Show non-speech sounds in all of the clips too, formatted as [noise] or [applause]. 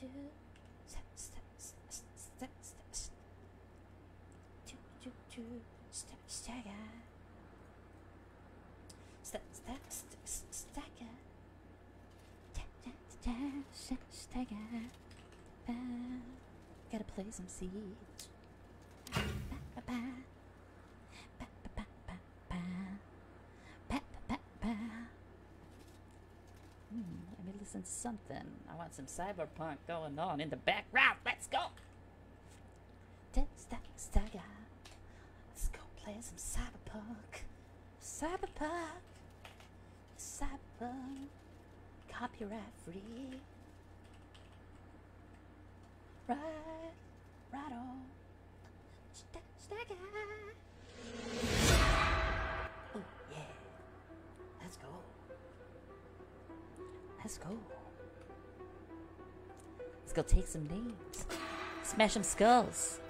do. St- st- st- st- st- st- do, do, do. St- stagger. St- st- st- st- stagger. Da- da- da- st- Stagger. Gotta play some seeds. Ba, ba. Ba, ba, ba, ba, ba. Ba, ba, ba, ba. Listen to something. I want some cyberpunk going on in the background. Let's go. Let's go play some cyberpunk. Cyberpunk. Cyberpunk. Copyright free. Right. Right on. Sta- Stagger. Let's go. Let's go take some names. Smash some skulls.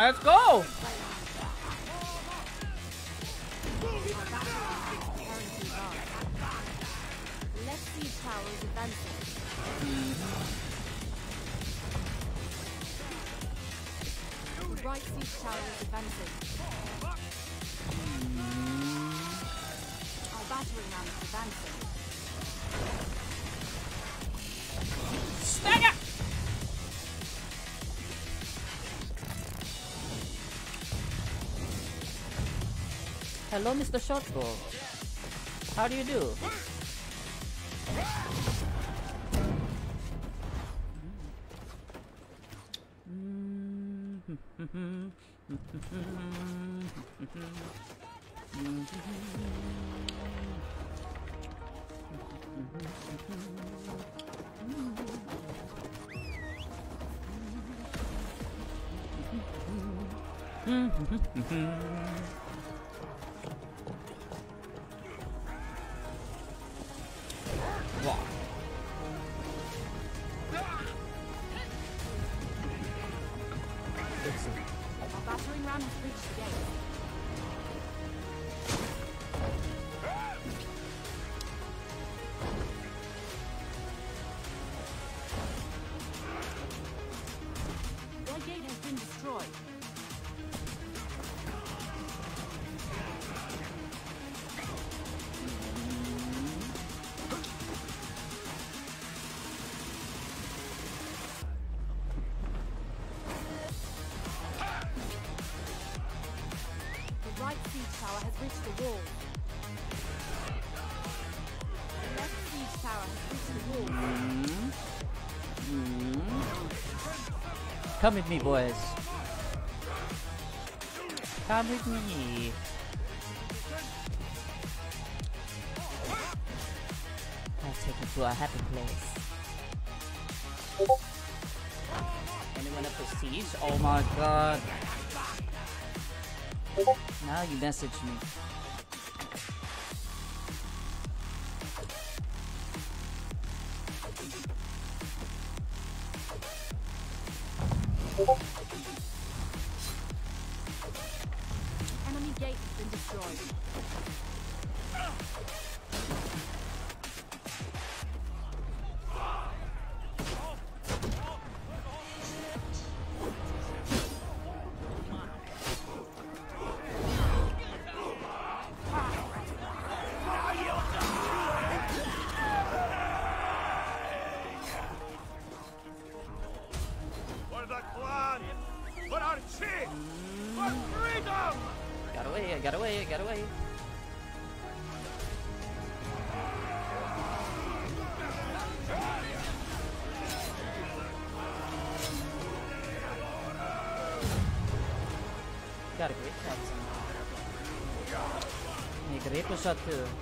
Let's go. Hello, Mr. Shortbow. How do you do? [laughs] Come with me, boys. Come with me. I'll take you to a happy place. Anyone up for siege? Oh my god. Now you message me. Shot too.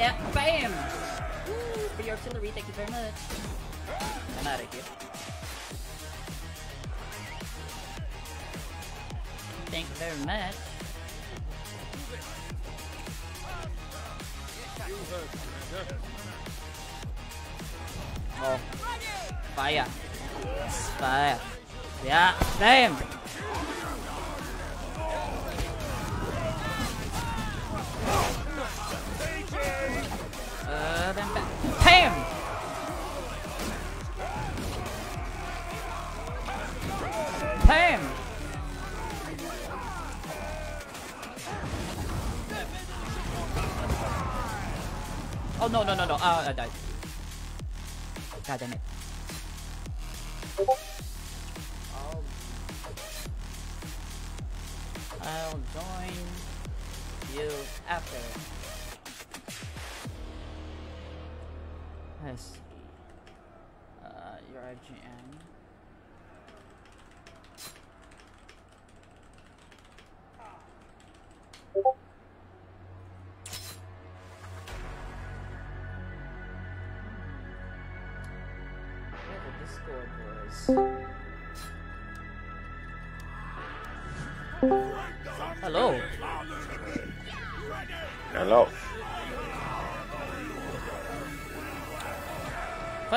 Yeah, bam! Woo, for your artillery, thank you very much. I'm out of here. Thank you very much. Oh. Fire. Fire. Yeah, bam!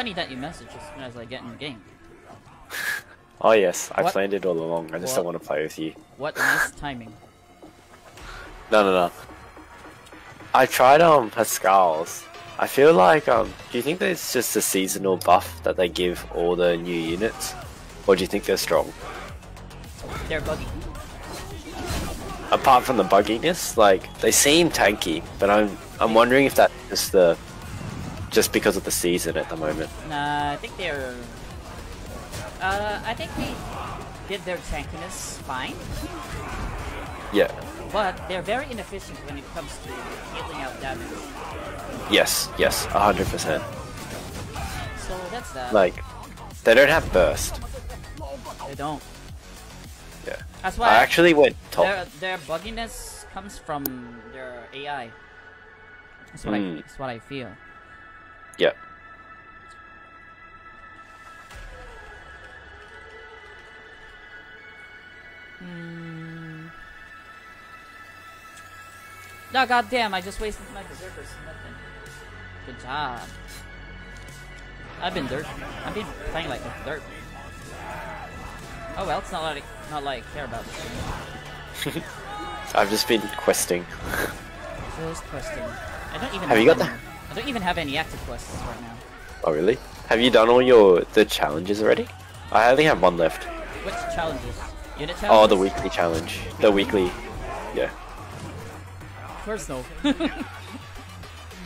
Funny that you message as soon as I get in the game. [laughs] Oh yes, I What? planned it all along. I just don't want to play with you. What nice [laughs] timing. No, no, no. I tried um Pascal's. I feel like um. Do you think that it's just a seasonal buff that they give all the new units, or do you think they're strong? They're buggy. Apart from the bugginess, like they seem tanky, but I'm I'm wondering if that's just the just because of the season at the moment. Nah, I think they're. Uh, I think they did their tankiness fine, Yeah. but they're very inefficient when it comes to dealing out damage. Yes. Yes. A hundred percent. So that's that. Like, they don't have burst. they don't. Yeah. That's why I actually went top. their their bugginess comes from their AI. That's what I. Hmm. That's what I feel. Yeah. Hmm. No, goddamn! I just wasted my berserkers. Nothing. Good job. I've been dirt. I've been playing like dirt. Oh well, it's not like not like I care about this. [laughs] I've just been questing. Just questing. I don't even Have you got any- I don't even have any active quests right now. Oh really? Have you done all your the challenges already? I only have one left. Which challenges? Unit challenges? Oh, the weekly challenge. The weekly. Yeah. Of course no. [laughs]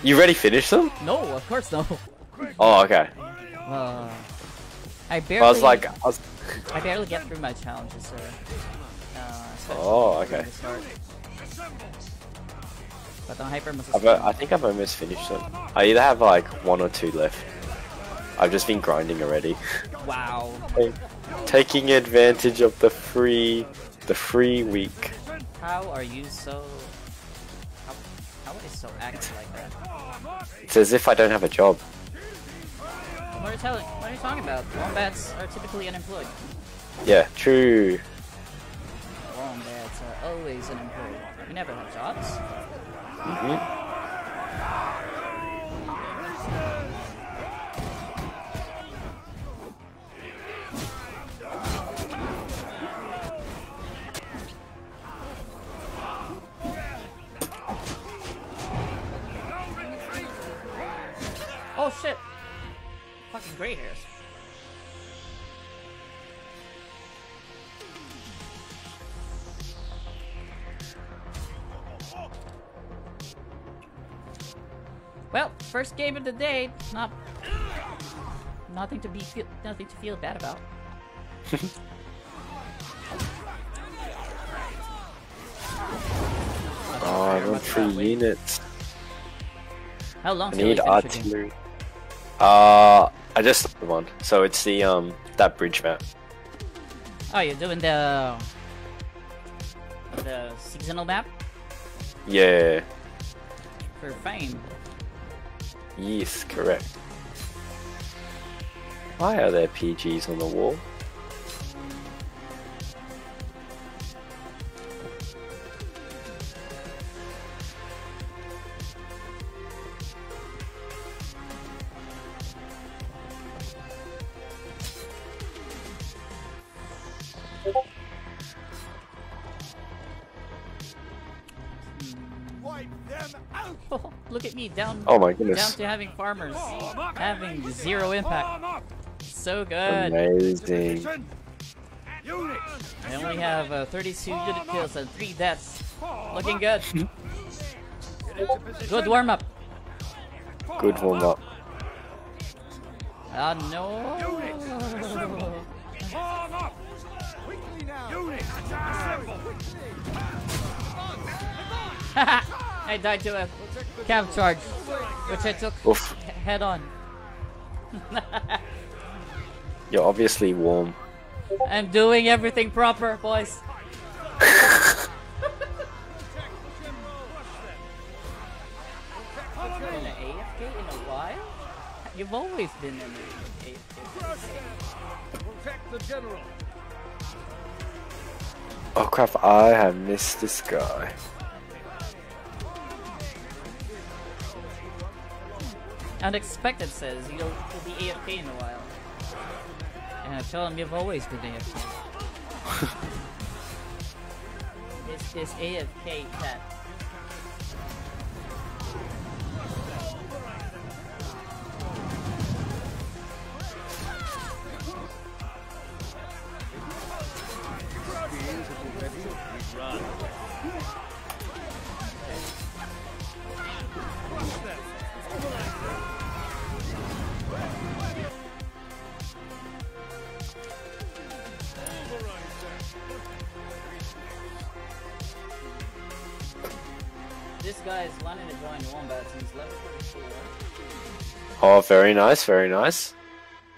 You already finished them? no, of course no. Oh, okay. Uh, I I barely. was like, I was. I barely get through my challenges, so. Uh, Oh, okay. But the hyper must. Uh, I think I've almost finished them. I either have like one or two left. I've just been grinding already. [laughs] Wow. Taking advantage of the free, the free week. How are you so? How, how are you so active like that? It's as if I don't have a job. What are you telling? What are you talking about? Wombats are typically unemployed. Yeah, true. Wombats are always unemployed. We never have jobs. Hmm Oh shit! Fucking gray hairs. First game of the day. Not nothing to be feel, nothing to feel bad about. [laughs] Oh, I want three units. How long I you need artillery. Uh, I just the one. So it's the um that bridge map. Oh, you're doing the the seasonal map Yeah. for fame. Yes, correct. Why are there PGs on the wall? Oh my goodness. Down goodness. to having farmers having zero impact. So good. Amazing. Position! Units! I only have uh, 32 unit kills and 3 deaths. Looking good. Get into position. Good warm up. Good warm up. Ah, no. [laughs] Form [laughs] up! Quickly now! Units! Assemble! I died to a camp charge, which I took Oof. head on. [laughs] You're obviously warm. I'm doing everything proper, boys. [laughs] Been AFK in a while? You've always been in an AFK. Protect the general! Oh crap, I have missed this guy. Unexpected says you'll, you'll be AFK in a while. And I tell him you've always been AFK. [laughs] this is AFK cat. Oh, very nice, very nice.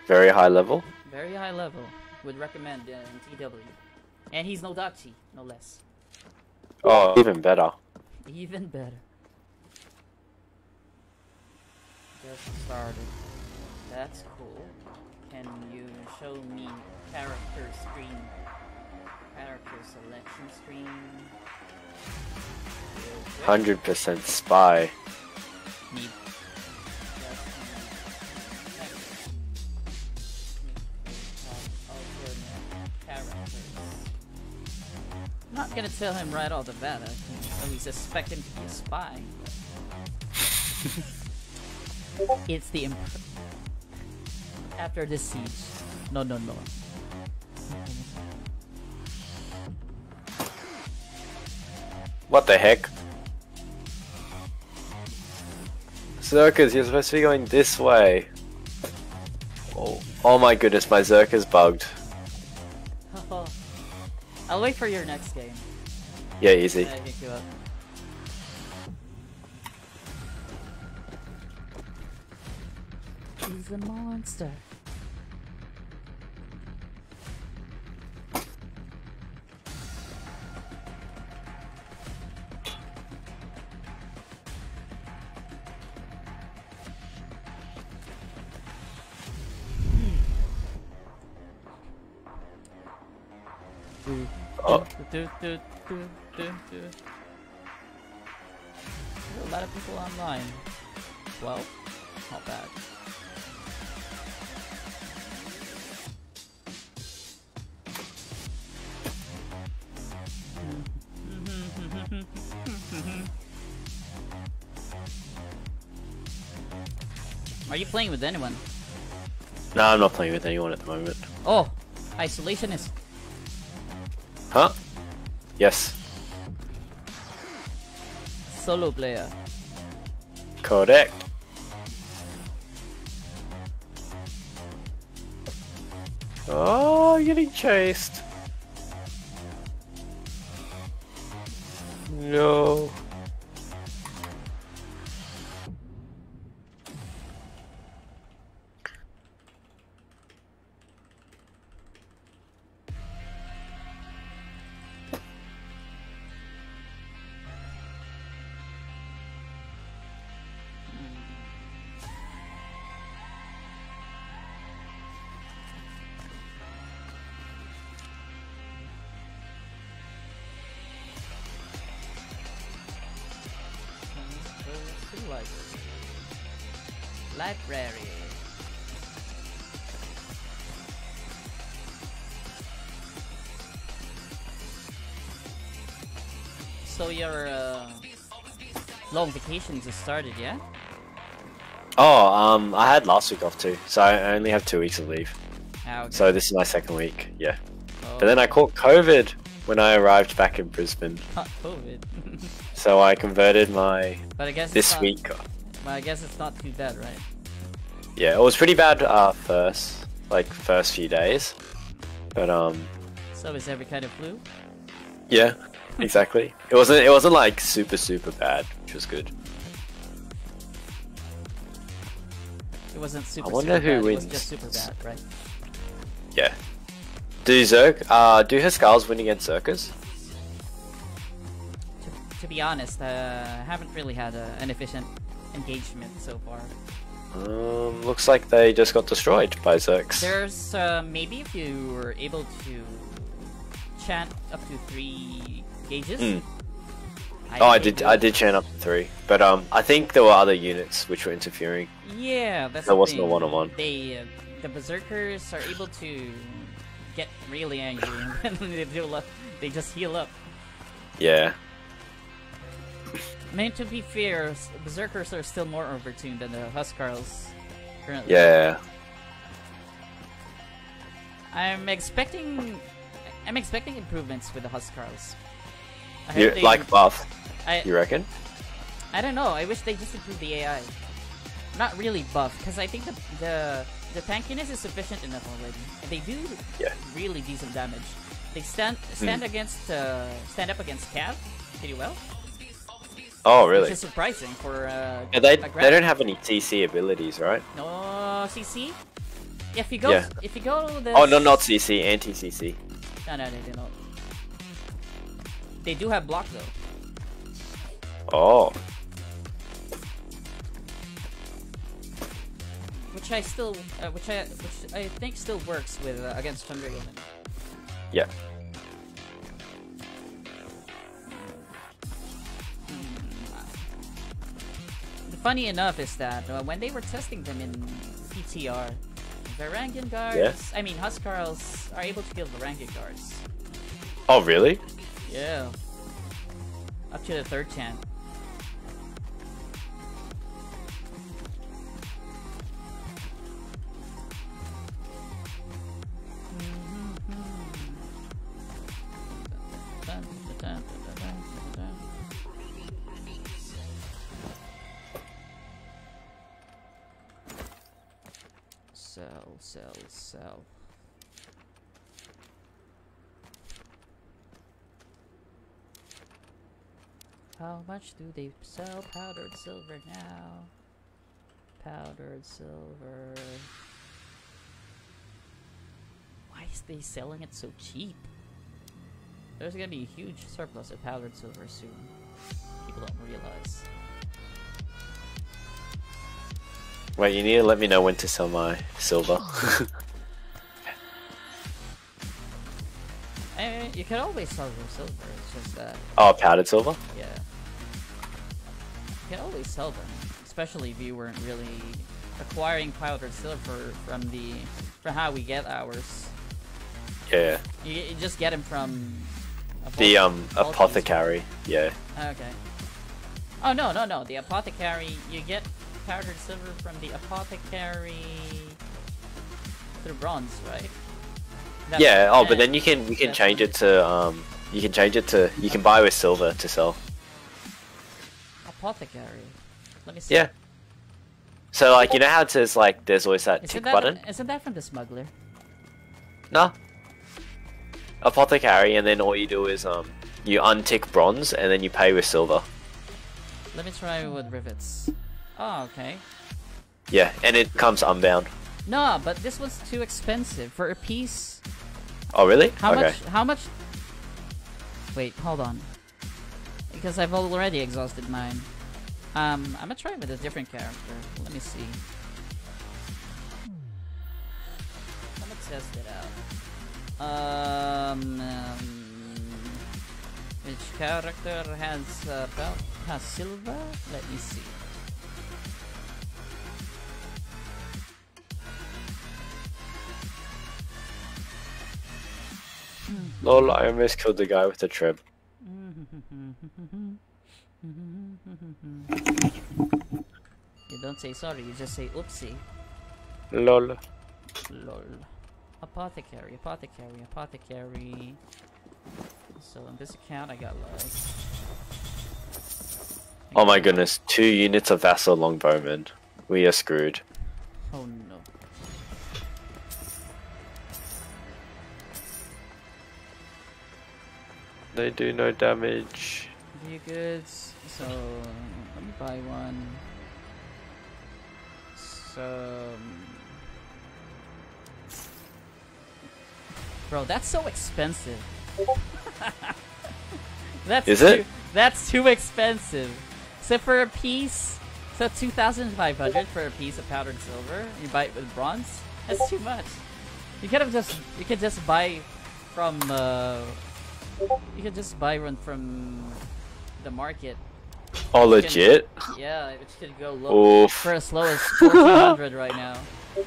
Very high level. Very high level. Would recommend uh, in TW. And he's no Dachi, no less. Oh, even better. Even better. Just started. That's cool. Can you show me character screen? Character selection screen. 100% spy. Need not gonna tell him right off the bat. I think Well, we suspect him to be a spy. [laughs] it's the imp- after this siege. No, no, no. What the heck? Zerkers, you're supposed to be going this way. Oh, oh my goodness, my Zerker's bugged. I'll wait for your next game. Yeah, easy. I pick you up. He's a monster. Do, do, do, do, do. There's a lot of people online. Well, not bad. Are you playing with anyone? no, I'm not playing with anyone at the moment. Oh, isolationist. Huh? Yes. Solo player. Correct. Oh, getting chased. No. So your uh, long vacation just started, yeah? Oh, um, I had last week off too, so I only have two weeks of leave. Ah, okay. So this is my second week, yeah. Oh, But then I caught COVID when I arrived back in Brisbane, not [laughs] COVID. [laughs] so I converted my but I guess this not, week. But I guess it's not too bad, right? Yeah, it was pretty bad uh, first, like first few days, but um, So is every kind of flu? yeah, exactly. It wasn't it wasn't like super super bad, which was good. It wasn't super. I wonder super who bad. It was wins. just super bad, right? Yeah. Do Zerk, uh, do Huskarls win against Zerkers? To, to be honest, uh, I haven't really had a, an efficient engagement so far. Um, looks like they just got destroyed by Zerks. There's uh, maybe if you were able to chant up to three gauges. Mm. Oh, I did. I did chain up to three, but um, I think there were other units which were interfering. Yeah, that's There wasn't a one-on-one. They, uh, the berserkers are able to get really angry and [laughs] then they heal up. They just heal up. Yeah. I mean, to be fair, berserkers are still more overtuned than the Huskarls currently. Yeah. I'm expecting, I'm expecting improvements with the Huskarls. You they- like buff? I, You reckon? I don't know. I wish they just improved the AI. Not really buff, because I think the, the the tankiness is sufficient enough already. And they do Yeah. really decent damage. They stand stand Hmm. against uh, stand up against Cav pretty well, Oh, really? which is surprising for uh, Yeah, they they don't have any TC abilities, right? no CC. If you go Yeah. if you go the Oh, no, not CC, anti CC. no no they don't. They do have block though. Oh, which I still, uh, which I, which I think still works with uh, against Thunder Yeoman. yeah. Funny enough is that uh, when they were testing them in PTR, Varangian guards, Yeah. I mean Huskarls, are able to kill Varangian guards. Oh, really? Yeah. Up to the third chant. Sell, sell, sell. How much do they sell powdered silver now? Powdered silver. Why is they selling it so cheap? There's gonna be a huge surplus of powdered silver soon. People don't realize. Wait, you need to let me know when to sell my silver. [laughs] I mean, you can always sell your silver. It's just that, oh, powdered silver? yeah. You can always sell them, especially if you weren't really acquiring powdered silver from the from how we get ours. Yeah. You, you just get them from The um apothecary. Yeah. Okay. Oh no no no! The apothecary you get powdered silver from the apothecary through bronze, right? That's- Yeah. Oh, but then you can you can change it to um you can change it to you can buy with silver to sell. Apothecary. Let me see. Yeah. So like you know how it says like there's always that Isn't tick that button? isn't that from the smuggler? No. Apothecary, and then all you do is um you untick bronze, and then you pay with silver. Let me try with rivets. Oh okay. Yeah, and it comes unbound. No, but this one's too expensive for a piece. Oh really? How okay. much? How much? Wait, hold on. Because I've already exhausted mine. Um, I'm gonna try with a different character. Let me see. I'm gonna test it out. Um, um which character has uh, belt has silver? Let me see. Lol, I almost killed the guy with the trip. You don't say sorry, you just say oopsie. Lol. Lol. Apothecary, apothecary, apothecary. So in this account I got like Oh my goodness, two units of Vassal Longbowmen. We are screwed. Oh no. They do no damage. View goods. So let me buy one. So um, Bro, that's so expensive. [laughs] that's Is too, it? That's too expensive. So for a piece, so two thousand five hundred for a piece of powdered silver. You buy it with bronze. That's too much. You could have just you could just buy from uh, you could just buy one from the market. Oh, legit? [laughs] Yeah, which could go low Oof. for as low as fourteen hundred right now. [laughs]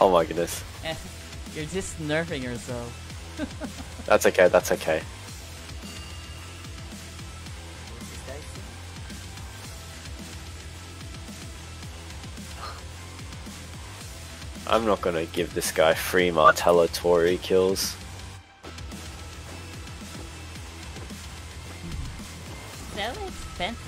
Oh my goodness. [laughs] You're just nerfing yourself. That's okay, that's okay. [sighs] I'm not gonna give this guy free Martellatori kills. So expensive.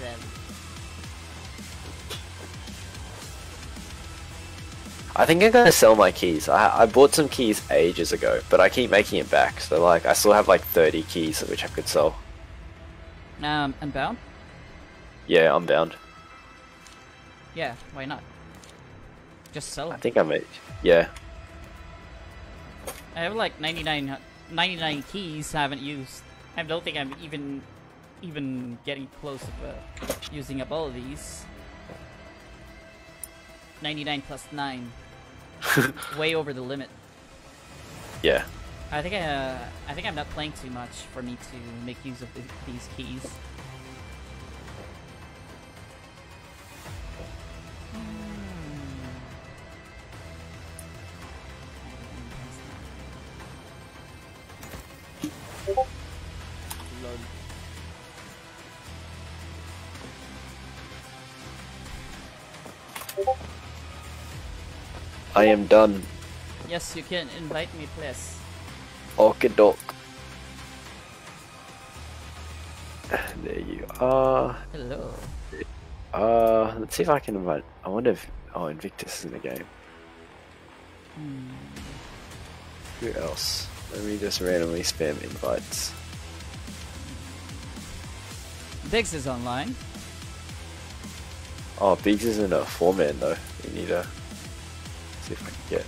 I think I'm gonna sell my keys. I, I bought some keys ages ago, but I keep making it back. So like, I still have like 30 keys which I could sell. Um, Unbound? Yeah, I'm bound. Yeah, why not? Just sell I think I made. Yeah. I have like 99, 99 keys I haven't used. I don't think I'm even even getting close to uh, using up all of these. 99 plus 9. [laughs] Way over the limit. Yeah. I think I, uh, I think I'm not playing too much for me to make use of th these keys. I am done. Yes, you can invite me, please. Okidok. There you are. Hello. Uh, let's see if I can invite. I wonder if. Oh, Invictus is in the game. Who else? Let me just randomly spam invites. Biggs is online. Oh, Biggs isn't a four man though. We need to see if I can get.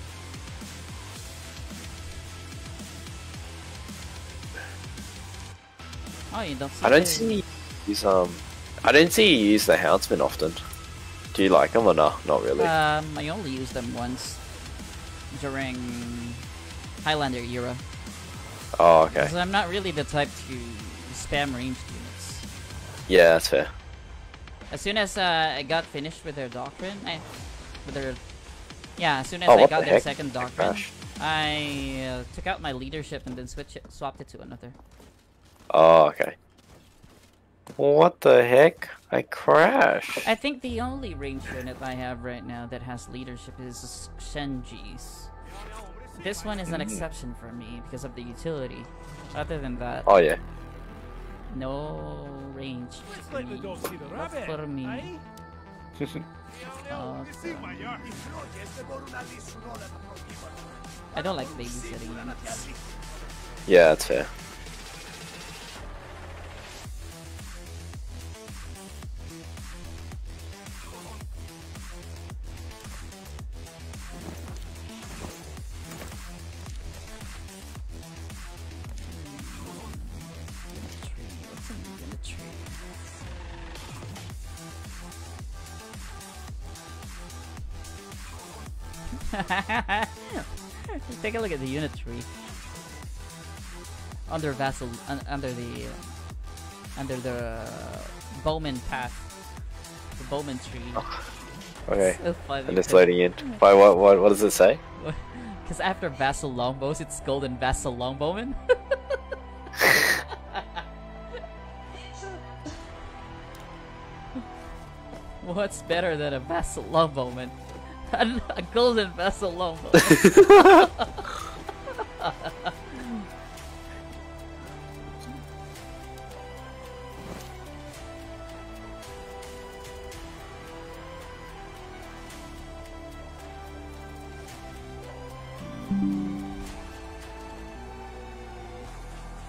Oh, you don't see I don't see you use um. I don't see you use the Houndsman often. Do you like them or no? Not really. Um, I only used them once during Highlander era. oh, okay. Because I'm not really the type to spam ranged units. Yeah, that's fair. As soon as uh, I got finished with their doctrine, I, with their, yeah, as soon as Oh, I got the their heck? second That doctrine, crash. I uh, took out my leadership and then switch it, swapped it to another. Oh, okay. What the heck? I crashed. I think the only range unit I have right now that has leadership is Shenji's. This one is an exception for me because of the utility. Other than that, Oh yeah. no range for me. dog see the Not for me. [laughs] eh? Uh. I don't like babysitting. Yeah, that's fair. [laughs] Take a look at the unit tree. Under vassal, un, under the, uh, under the bowman path, the bowman tree. Okay. So. I'm just loading in. Why? What? What? What does it say? [laughs] Because after vassal longbows, it's golden vassal longbowman. [laughs] What's better than a vassal longbowman? [laughs] A, golden vassal longbowman. [laughs]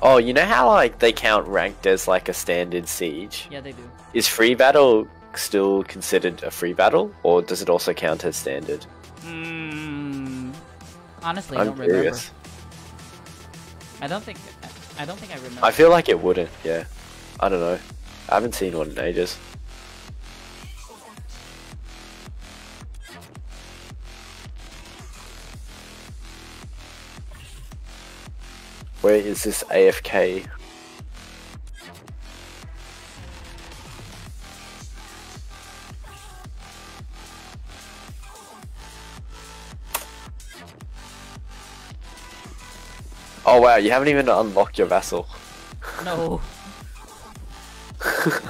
Oh, you know how like they count ranked as like a standard siege? yeah, they do. Is free battle still considered a free battle, or does it also count as standard? Mm, honestly, I I'm don't remember. curious. I don't think. I don't think I remember. I feel like it wouldn't. Yeah. I don't know. I haven't seen one in ages. Where is this AFK? Oh wow, you haven't even unlocked your vassal. No. [laughs] [laughs]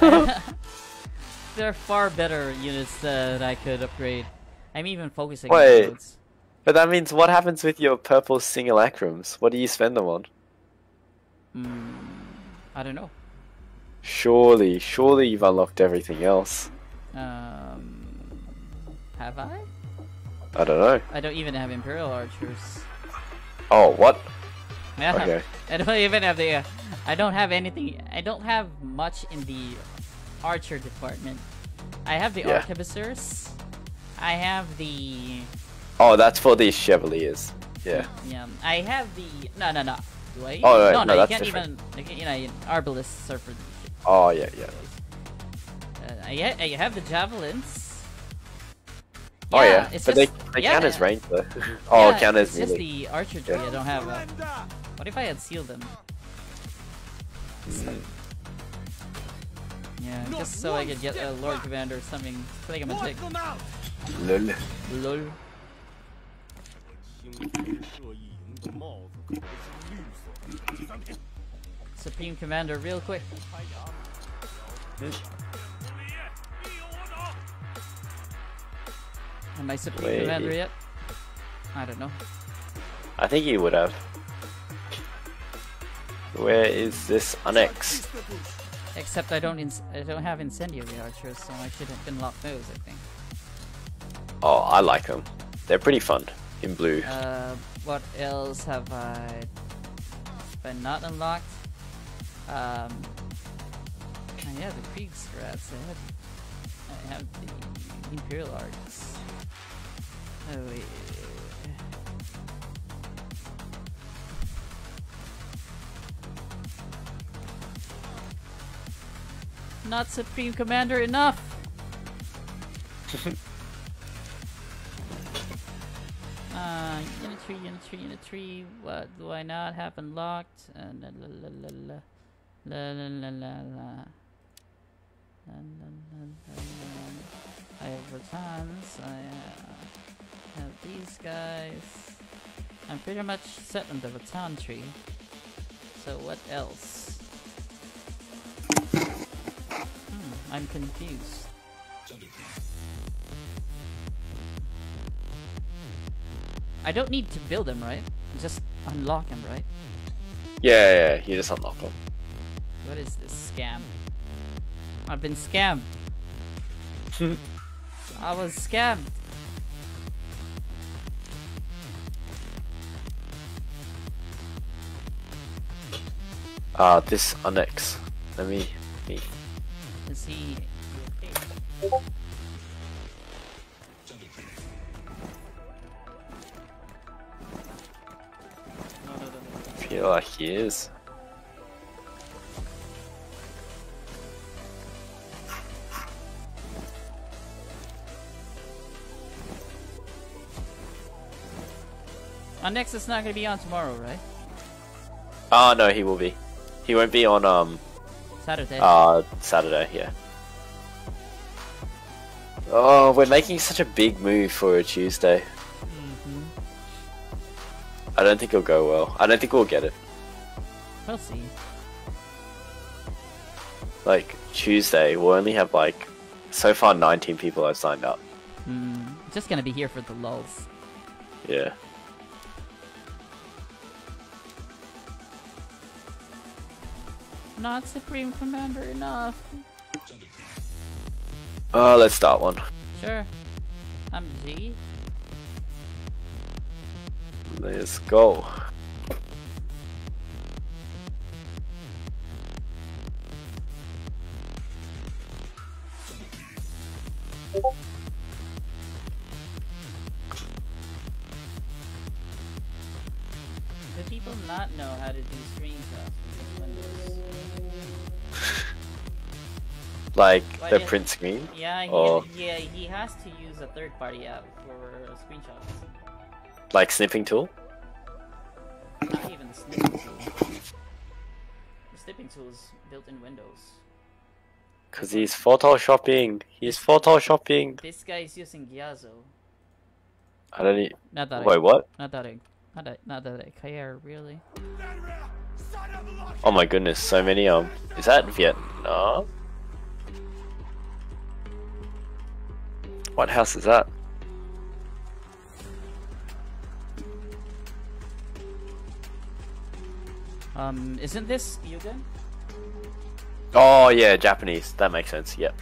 there are far better units that I could upgrade. I'm even focusing Wait. on. But that means what happens with your purple single simulacrums? What do you spend them on? Mm, I don't know. Surely, surely you've unlocked everything else. Um, have I? I don't know. I don't even have Imperial Archers. Oh, what? Yeah. Okay. I don't even have the. Uh, I don't have anything. I don't have much in the Archer department. I have the Yeah. Arquebusiers. I have the. Oh, that's for the chevaliers. Yeah. Yeah. I have the. No, no, no. Do I? Oh, right, no, no, no. you can't different. even. You, you know, Arbalists are for. The, Oh, yeah, yeah. uh, I, ha- I have the javelins. Oh, yeah. it's But just, they, they yeah, count as range, though. [laughs] oh, yeah, count as It's just the archery Yeah. I don't have. Uh! What if I had sealed them? Mm. Yeah, just so I could get a Lord. Commander or something. Plagmatic. Lol. Lol. Supreme Commander, real quick. Am I Supreme Wait. Commander yet? I don't know. I think he would have. Where is this annex? Except I don't I don't have incendiary archers, so I should have unlocked those. I think. Oh, I like them. They're pretty fun in blue. Uh, what else have I been not unlocked? Um, oh yeah, the Kriegsrats. I have, I have the Imperial Arts. Oh wait. Not Supreme Commander enough! [laughs] Uh, Unitary, Unitary, Unitary. What do I not have unlocked? Uh, la la la la la. La la la la la. La la la la. I have Rattans. I uh, have these guys. I'm pretty much set on the Rattan tree. So what else? I'm confused. I don't need to build them, right? Just unlock them, right? Yeah, yeah, you just unlock them. What is this scam? I've been scammed. [laughs] I was scammed. Ah, this annex. Let me. me. Is he? feel like he is. Our next is not gonna be on tomorrow, right? Oh no, he will be. He won't be on um Saturday. uh Saturday. Yeah. Oh, we're making such a big move for a Tuesday. hmm I don't think it'll go well. I don't think we'll get it. We'll see. Like Tuesday, we'll only have like so far 19 people have signed up. Mm, just gonna be here for the lulls. Yeah. Not Supreme Commander enough. Oh, let's start one. Sure. I'm Z. Let's go. Do people not know how to do screenshots with Windows? [laughs] Like Why the did- print screen. Yeah, he, yeah, he has to use a third-party app for uh, screenshots. like snipping tool. Not even the snipping tool. The snipping tool is built in Windows. Cause he's photoshopping. He's photoshopping. This guy is using Gyazo. I don't need. Not that Wait, I, what? not that I, not that, not that I care really. Oh my goodness, so many um. Is that Vietnam? What house is that? Um, isn't this Yugen? Oh yeah, Japanese. That makes sense. Yep.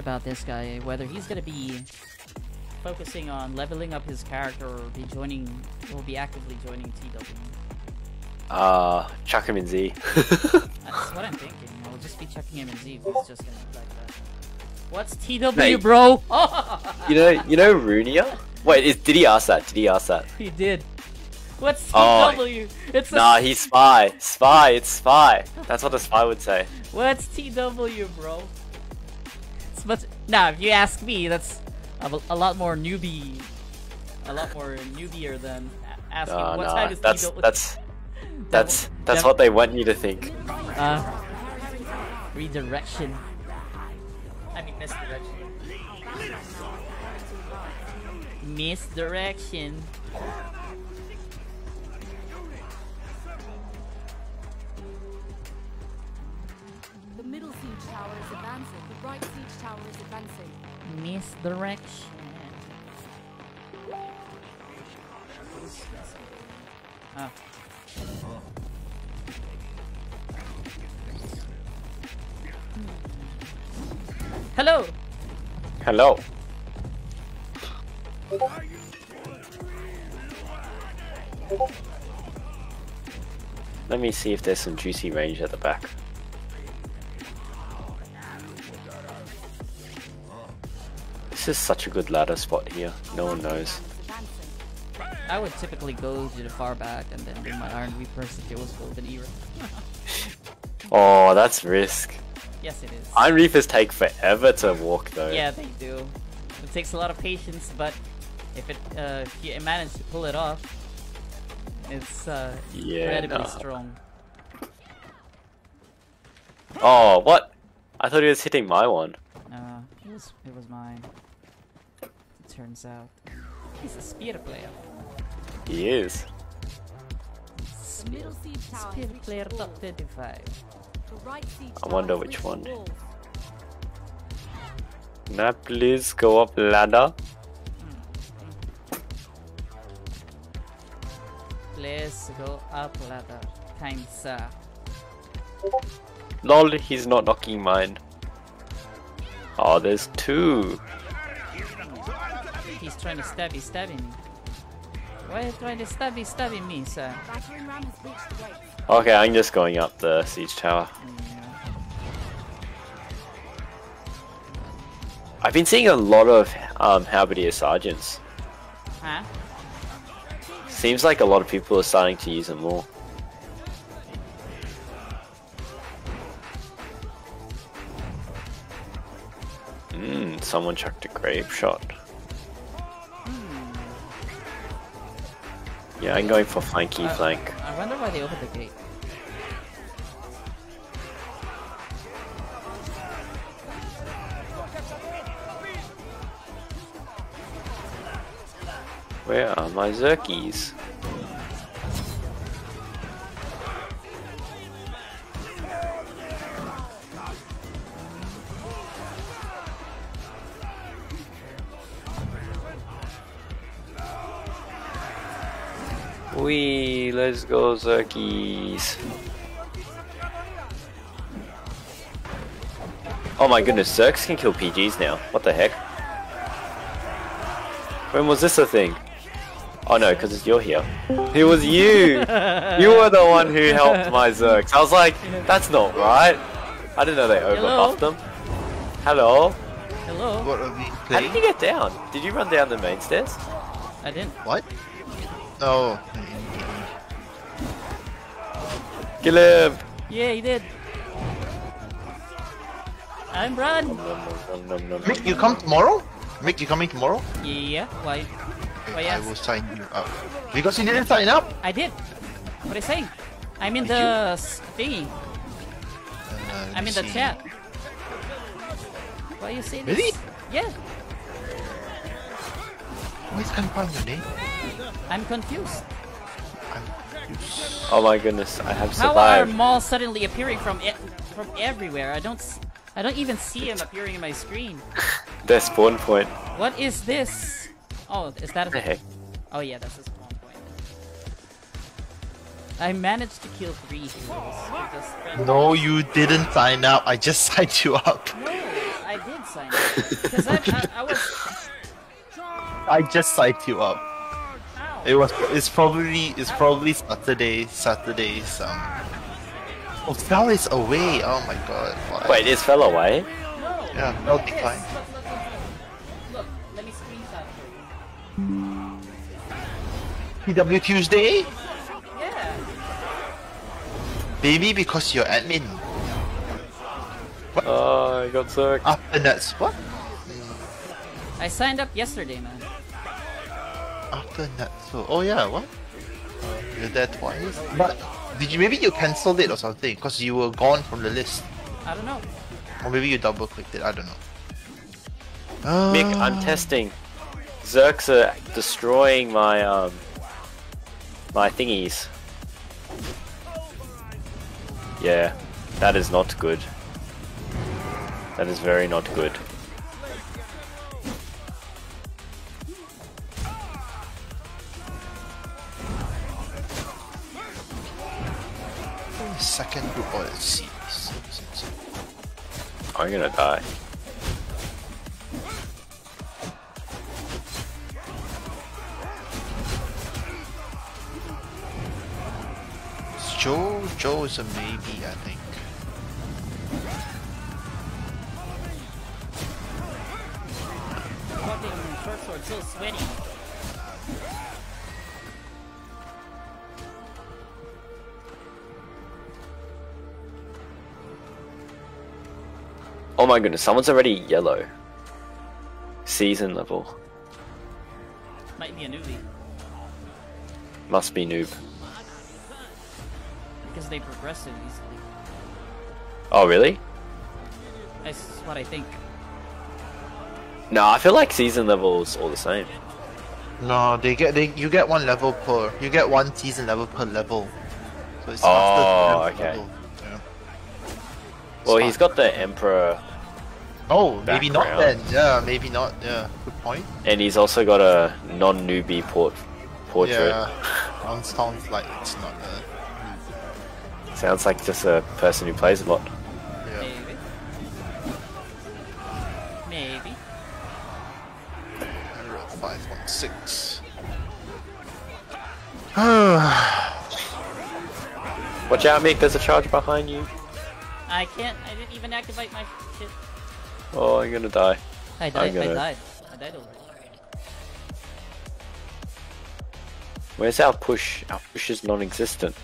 About this guy, whether he's gonna be focusing on leveling up his character or be joining, will be actively joining TW. Uh, chuck him in Z. [laughs] That's what I'm thinking. I'll just be checking him in Z if he's just gonna be like that. What's TW, Mate. bro? [laughs] you know, you know Runia. Wait, is, did he ask that? Did he ask that? he did. What's TW? Oh. it's a Nah, he's spy. Spy. It's spy. That's what a spy would say. What's TW, bro? It's now, Nah, if you ask me, that's a, a lot more newbie. A lot more newbier than asking Nah, what nah. time is That's TW. that's [laughs] that's Devil- that's devil- what they want you to think. Uh, redirection. I mean misdirection. Background now. Preparing to advance. Misdirection. The middle siege tower is advancing. The right siege tower is advancing. Misdirection. Oh. Hello. Hello. Let me see if there's some juicy range at the back. Is such a good ladder spot here. No one knows. I would typically go to the far back and then do my Iron Reaper if it was Golden Era. [laughs] Oh, that's risk. Yes, it is. Iron Reapers take forever to walk though. Yeah, they do. It takes a lot of patience, but if it uh, if you manage to pull it off, it's uh, Yeah, incredibly nah. strong. Oh, what? I thought he was hitting my one. Uh, it was it was mine. It turns out he's a spear player. He is. The middle siege tower Spear player the wall. top 25. The right siege I wonder which one. walls. Can I please go up ladder? Hmm. Let's go up ladder, kind sir. Lol, he's not knocking mine. Oh, there's two. He's trying to stabby stabby me. Why are you trying to stabby stabby me, sir? Battering ram has reached the gates. Okay, I'm just going up the siege tower. I've been seeing a lot of um, halberdier sergeants. Huh? Seems like a lot of people are starting to use them more. Mmm, someone chucked a grapeshot. Yeah, I'm going for flanky Uh, flank. I wonder why they opened the gate. Where are my Zerkies? Wee, let's go Zerkies. Oh my goodness, Zerks can kill PGs now. What the heck? When was this a thing? Oh no, because you're here. It was you! [laughs] you were the one who helped my Zerks. I was like, that's not right. I didn't know they Hello? overbuffed them. Hello? Hello? What are we How did you get down? Did you run down the main stairs? I didn't. What? Oh. Kill him! Yeah, he did. I'm run. Mick, you come tomorrow? Mick, you coming tomorrow? Yeah. Why? Why I will sign you up. Because you didn't sign up? I did. What are you saying? I'm in Did the s- thingy. Uh, I'm me in the see. chat. Why you saying this? Really? Yeah. Why can't find your name? I'm confused. I'm confused. Oh my goodness, I have survived. How are survived. malls suddenly appearing from e from everywhere? I don't. S- I don't even see him appearing in my screen. [laughs] Their spawn point. What is this? Oh, is that What the a? heck? Oh yeah, that's a spawn point. I managed to kill three heroes. with this friend. No, you didn't sign up. I just [laughs] signed you up. No, I did sign up because I, I, I was. [laughs] I just signed you up. Ow. It was. It's probably. It's probably Saturday. Saturday's. Um. Oh, Fel is away. Oh my god. Why? Wait, is fell away? No. Yeah, no Look, decline. PW Tuesday. Yeah. Maybe because you're admin. Oh, I got Zerk. After that's what? I signed up yesterday, man. After that, so oh yeah, what? You're there twice. But did you maybe you cancelled it or something? Cause you were gone from the list, I don't know. or maybe you double clicked it. I don't know. Mick, I'm Uh, testing. Zerks are destroying my um my thingies. Yeah, that is not good. That is very not good. Second group or C. I'm gonna die. Joe, Joe is a maybe, I think. Fucking short sword, so sweaty. My goodness, someone's already yellow. Season level. Might be a newbie. Must be noob. Because they progress so easily. Oh really? That's what I think. No, I feel like season levels all the same. No, they get they you get one level per you get one season level per level. So it's Oh, after the okay. level. Yeah. Well, It's he's fine. got the emperor, Oh, maybe not then. Yeah, maybe not. Yeah, good point. and he's also got a non-newbie port portrait. Yeah, sounds, sounds like it's not. Uh, Sounds like just a person who plays a lot. yeah. Maybe. Maybe. Error Five one six. [sighs] Watch out, Mick. There's a charge behind you. I can't. I didn't even activate my shit. Oh, I'm gonna die. I died. gonna- I died. I died already. Where's our push? Our push is non-existent.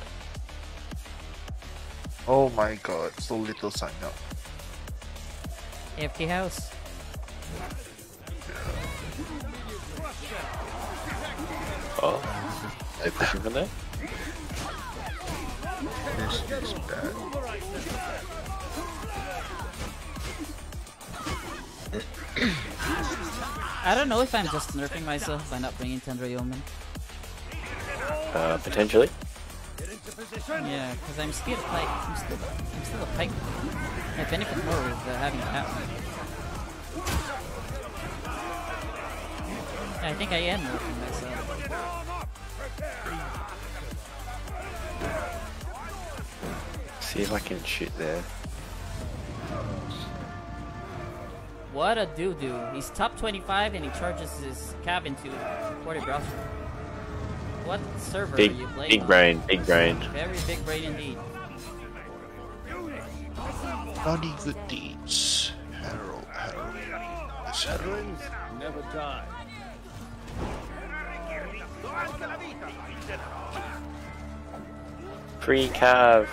Oh my god, so little sign up. AFK house. Oh, they pushing from there. This is bad. I don't know if I'm just nerfing myself by not bringing Tundra Yeoman. Uh, potentially. Yeah, because I'm still like I'm still I'm still a pike. I benefit more with uh, having a cap. I think I am nerfing myself. See if I can shoot there. What a doo doo. He's top 25 and he charges his cabin to ported browser. What server Big, are you playing big on? brain, big brain. Very big brain indeed. Bloody good deeds. Harold, Harold. It's Harold. Never die. Free Cav.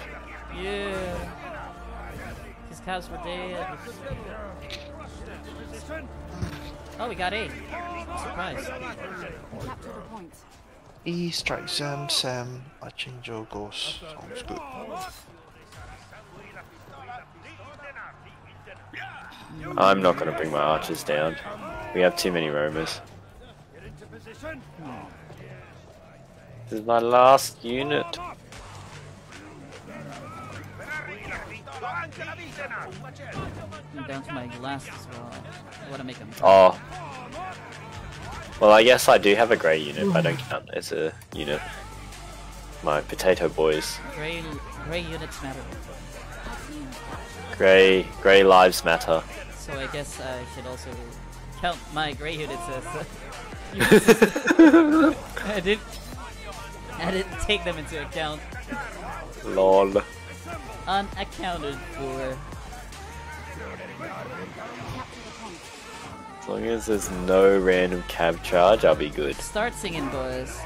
Yeah. His calves were dead. Oh, we got A. Surprise. Capture the point. E strike Sam, Sam, watching Joe goes. Sounds good. I'm not gonna bring my archers down. We have too many roamers. This is my last unit. I'm down to my glass as well. I want to make him. Oh. Well, I guess I do have a grey unit, but I don't count as a unit. My potato boys. Gray, gray units matter. Grey, grey lives matter. So I guess I should also count my gray units as. Uh, [laughs] I didn't. I didn't take them into account. Lol. Unaccounted for. As long as there's no random cab charge, I'll be good. Start singing, boys.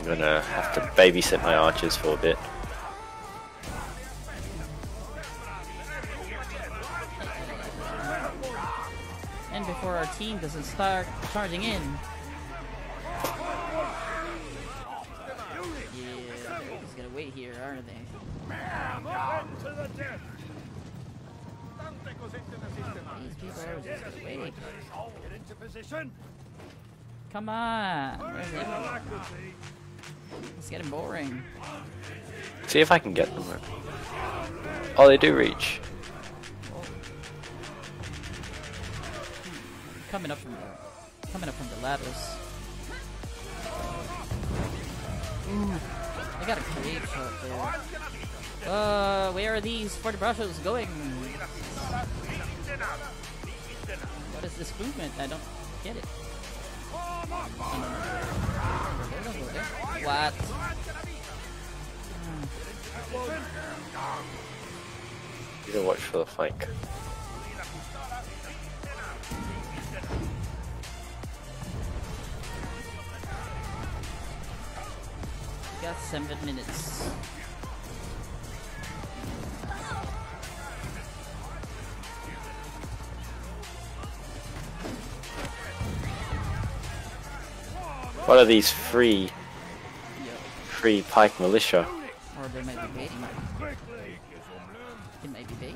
I'm gonna have to babysit my archers for a bit. And before our team doesn't start charging in. Here, aren't they? These people are just waiting. Come on. It's getting boring. See if I can get them. Oh, they do reach. Coming up from the coming up from the ladders. Ooh, I got a there. Uh, where are these Fortebraccios going? What is this movement? I don't get it. What? You can watch for the flank. Got seven minutes. What are these free, free pike militia? Or they might be baiting. It might be bait.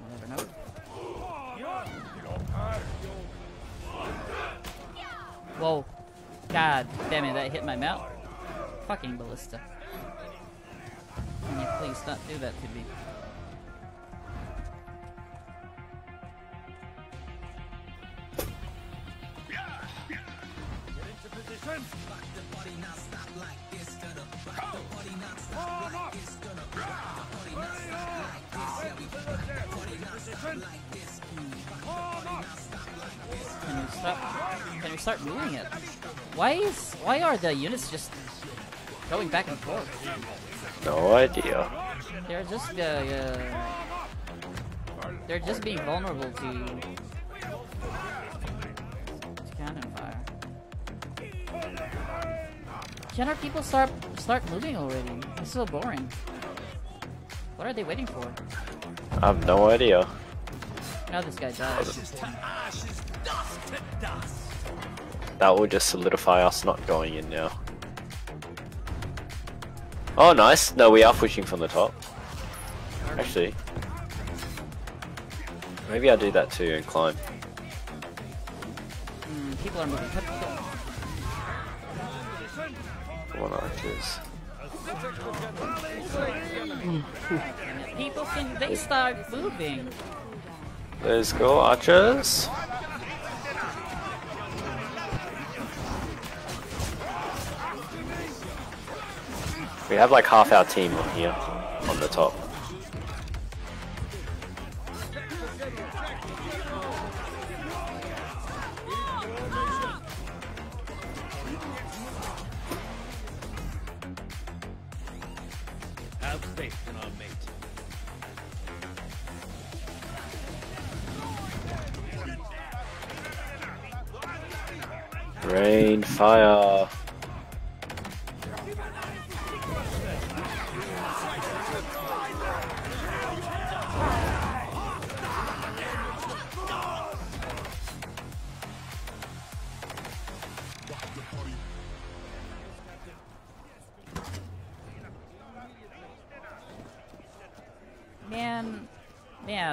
We'll never know. Whoa. God damn it, that hit my mount. Fucking ballista. Can you please not do that to me? Can we stop? Can we start moving it? Why is? Why are the units just going back and forth? No idea. They're just uh, uh, they're just being vulnerable to, to cannon fire. Can our people start start moving already? It's so boring. What are they waiting for? I have no idea. Now this guy dies. That will just solidify us not going in now. Oh, nice. No, we are pushing from the top. Actually. Maybe I'll do that too and climb. Mm, [laughs] people are moving. One archers. People can they start moving. Let's go, archers. We have like half our team on here, on the top. Have faith in our mate. Rain, fire.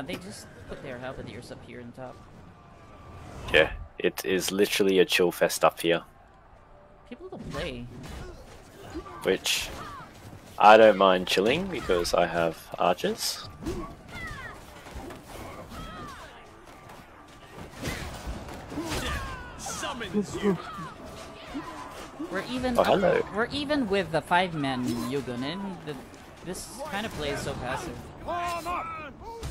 They just put their halberdiers up here in top. Yeah, it is literally a chill fest up here, People don't play. which I don't mind chilling because I have archers. We're even. Oh, hello. We're even with the five-man Yugunin. The, this kind of play is so passive.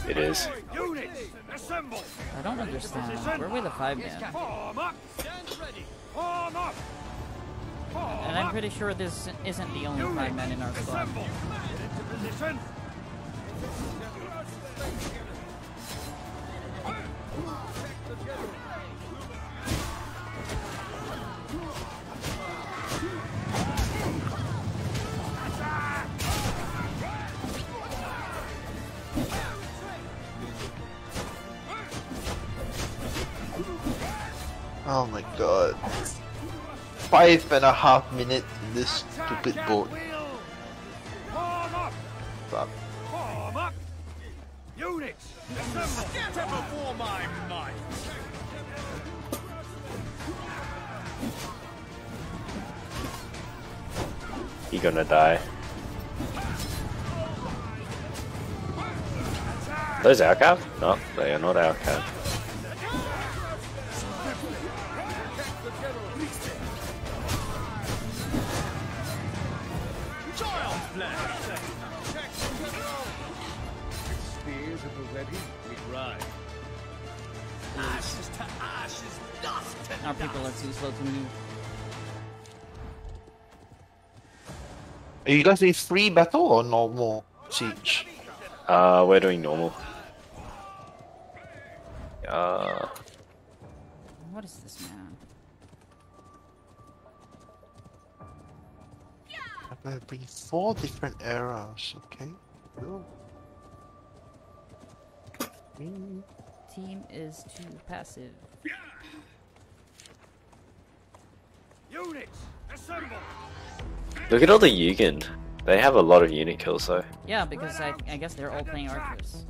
It is. I don't understand. We're with a five-man, Form up. Stand. Form up. and I'm pretty sure this isn't the only five-man in our squad. Oh my god. Five and a half minutes in this stupid boat. Fuck. Units! He gonna die. Those our? No, they are not our. Our people are too slow to move. Are you guys doing free battle or normal siege? Uh, we're doing normal. Uh, What is this, man? I'm gonna bring four different eras, okay? Cool. Team is too passive. Units, assemble! look at all the Yugen. They have a lot of unit kills though. Yeah, because I, I guess they're all playing archers.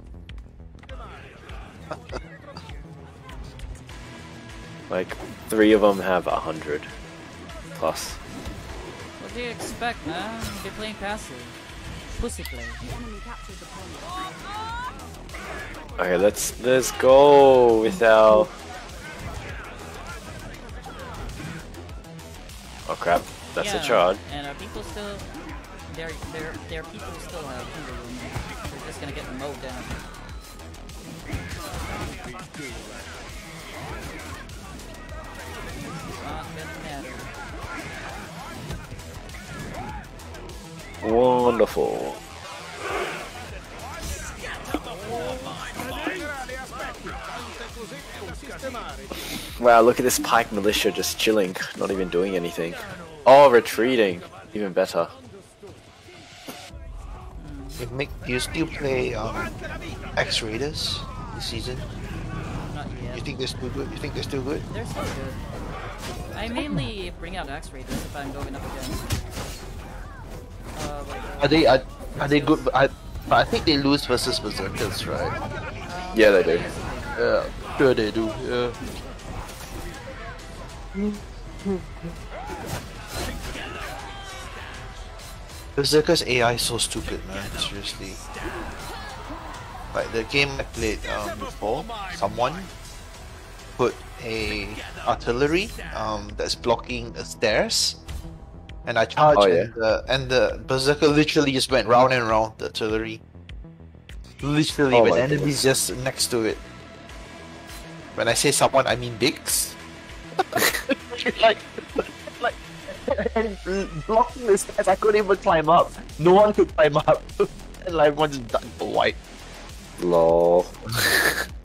[laughs] Like, three of them have a hundred plus. What do you expect, man? They're playing passive. Pussy play. The enemy captured the point. Okay, let's let's go with our. Oh crap! That's yeah, a charge. And our people still, their their their people still have Timber Room. They're just gonna get mowed down. Not gonna matter. Wonderful. Wow, look at this pike militia just chilling, not even doing anything. Oh, retreating. Even better. You make you still play um, Axe Raiders this season? You think they're still good? You think they're still good? They're still good. I mainly bring out Axe Raiders if I'm going up against. Uh, like, Are they are, are they good? I, but I think they lose versus Berserkers, right? Yeah, they do. Yeah, sure they do. Yeah. Berserker's AI is so stupid, man. Seriously. Like the game I played um, before, someone put a artillery um, that's blocking the stairs, and I charged, Oh, yeah. and, the, and the berserker literally just went round and round the artillery. Literally, Oh with my enemies just next to it. When I say someone, I mean Biggs. like, like, and blocking the stairs, I couldn't even climb up. No one could climb up. [laughs] and like, everyone just died for white. Lol. [laughs]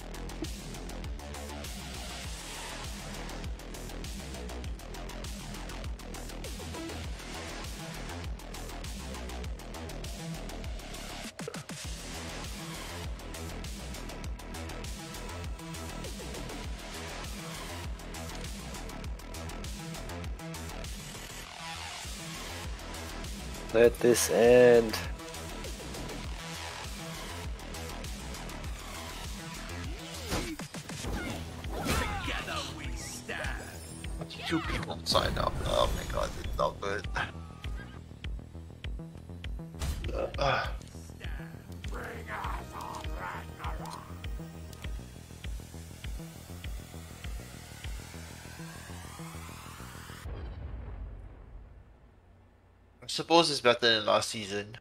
Let this end. Two people signed up. Oh my god, it's not good. Uh, I suppose it's better than last season.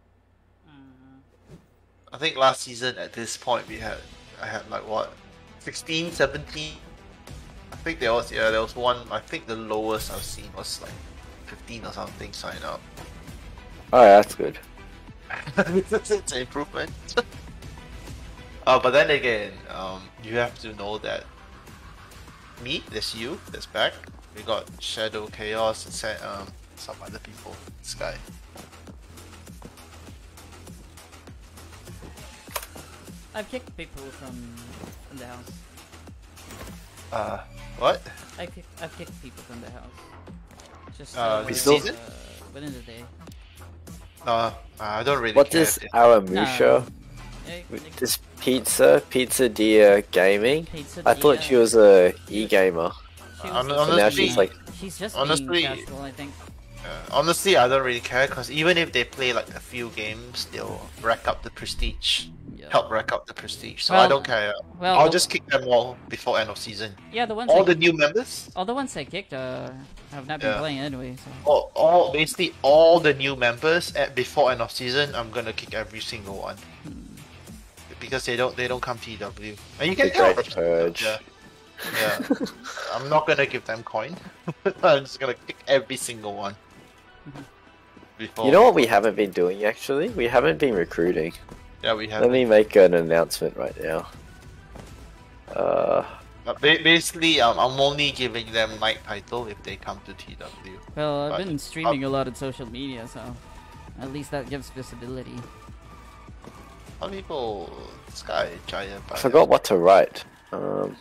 I think last season at this point we had I had like what 16, 17 I think there was yeah there was one I think the lowest I've seen was like 15 or something sign up. Oh, yeah, that's good. [laughs] it's an improvement. [laughs] uh, but then again, um, you have to know that me, there's you, that's back. We got Shadow Chaos and sa- um, some other people. This guy. I've kicked people from, from the house. Uh, what? I kick, I've kicked people from the house. Just Uh, uh, this within, season? uh, within the day. No, I don't really What care. does our No, Musha? with like, this Pizza, Pizza Dia Gaming. Pizza I thought Dia. she was a e-gamer. She Hon- was- So now she's like, she's just honestly- being casual, I think. Honestly, I don't really care because even if they play like a few games, they'll rack up the prestige. Yeah. Help rack up the prestige. So Well- I don't care. Well, I'll the- just kick them all before end of season. yeah, the ones All I, the new members, all the ones I kicked uh, have not been Yeah. playing anyway. So all, all basically all the new members at before end of season, I'm gonna kick every single one. Because they don't they don't come TW. And you can The tell. Purge. Yeah. Yeah. [laughs] I'm not gonna give them coin. [laughs] I'm just gonna kick every single one. Before you know what we haven't been doing actually? We haven't been recruiting. Yeah, we have Let me make an announcement right now. Uh, But basically, um, I'm only giving them night title if they come to TW. well, I've But- been streaming a lot on social media, so at least that gives visibility. Some people, Sky, Jaya, I forgot what to write. Um,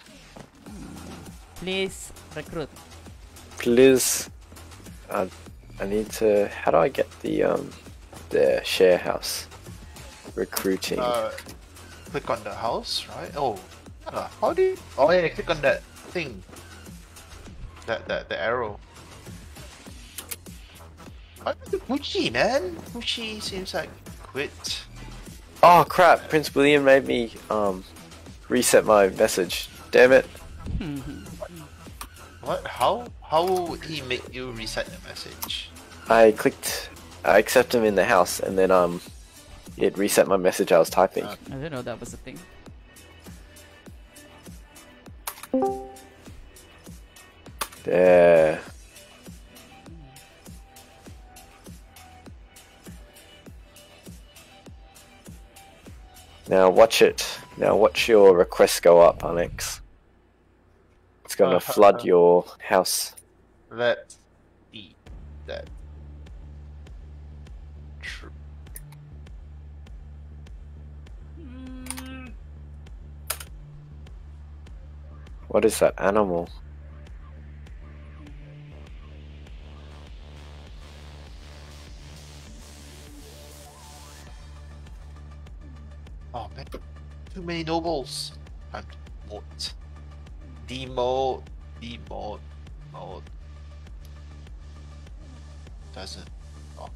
Please recruit. please, I, I need to. How do I get the um, the share house recruiting? Uh, click on the house, right? Oh, how do you? Oh yeah, click on that thing. That that the arrow. What happened to Gucci, man? Gucci seems like quit. Oh crap! Prince William made me um reset my message. Damn it! What? How? How will he make you reset the message? I clicked. I accept him in the house, and then um, it reset my message I was typing. Uh, I didn't know that was a thing. There. Now watch it. Now watch your request go up, Alex. It's gonna flood your house. Let's see that. True. What is that animal? Oh man, too many nobles. Time to vote. Demote, demote, mode. Doesn't. Oh,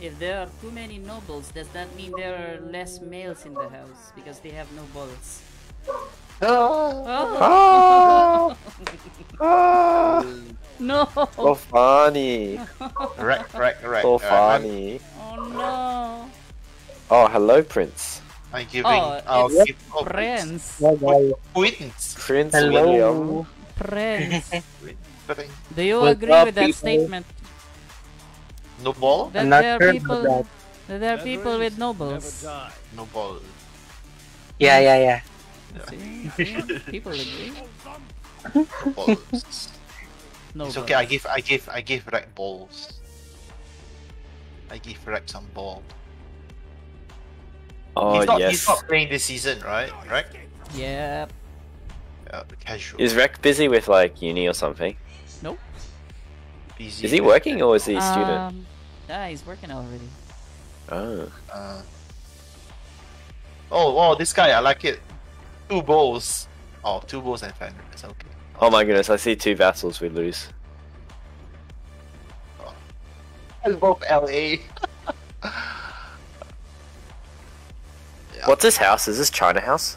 If there are too many nobles, does that mean there are less males in the house because they have no balls? Ah! [laughs] ah! No! So funny. Wreck, wreck, wreck. So Uh, I'm, funny. Oh no! Oh, hello, Prince. I'm giving. Oh, I'll it's give oh, Friends! Queens. Prince William. Friends! [laughs] Queens. Do you What's agree up, with that people? statement? No ball? That I'm not there are people about that there are people with no Never balls. No ball. Yeah, yeah, yeah. See? See? People agree. No balls. No [laughs] it's balls. okay. I give. I give. I give Rec balls. I give Rec some ball. Oh he's not. yes. He's not playing this season, right? Rec. Yep. Yeah, casual. Is Rec busy with like uni or something? Nope. busy Is he working or is he a student? Um, yeah, he's working already. Oh. Uh, oh, wow, this guy, I like it. Two bowls. Oh, two bowls and fan. It's okay. Oh my goodness, I see two vassals we lose. It's both LA. [laughs] What's this house? Is this China House?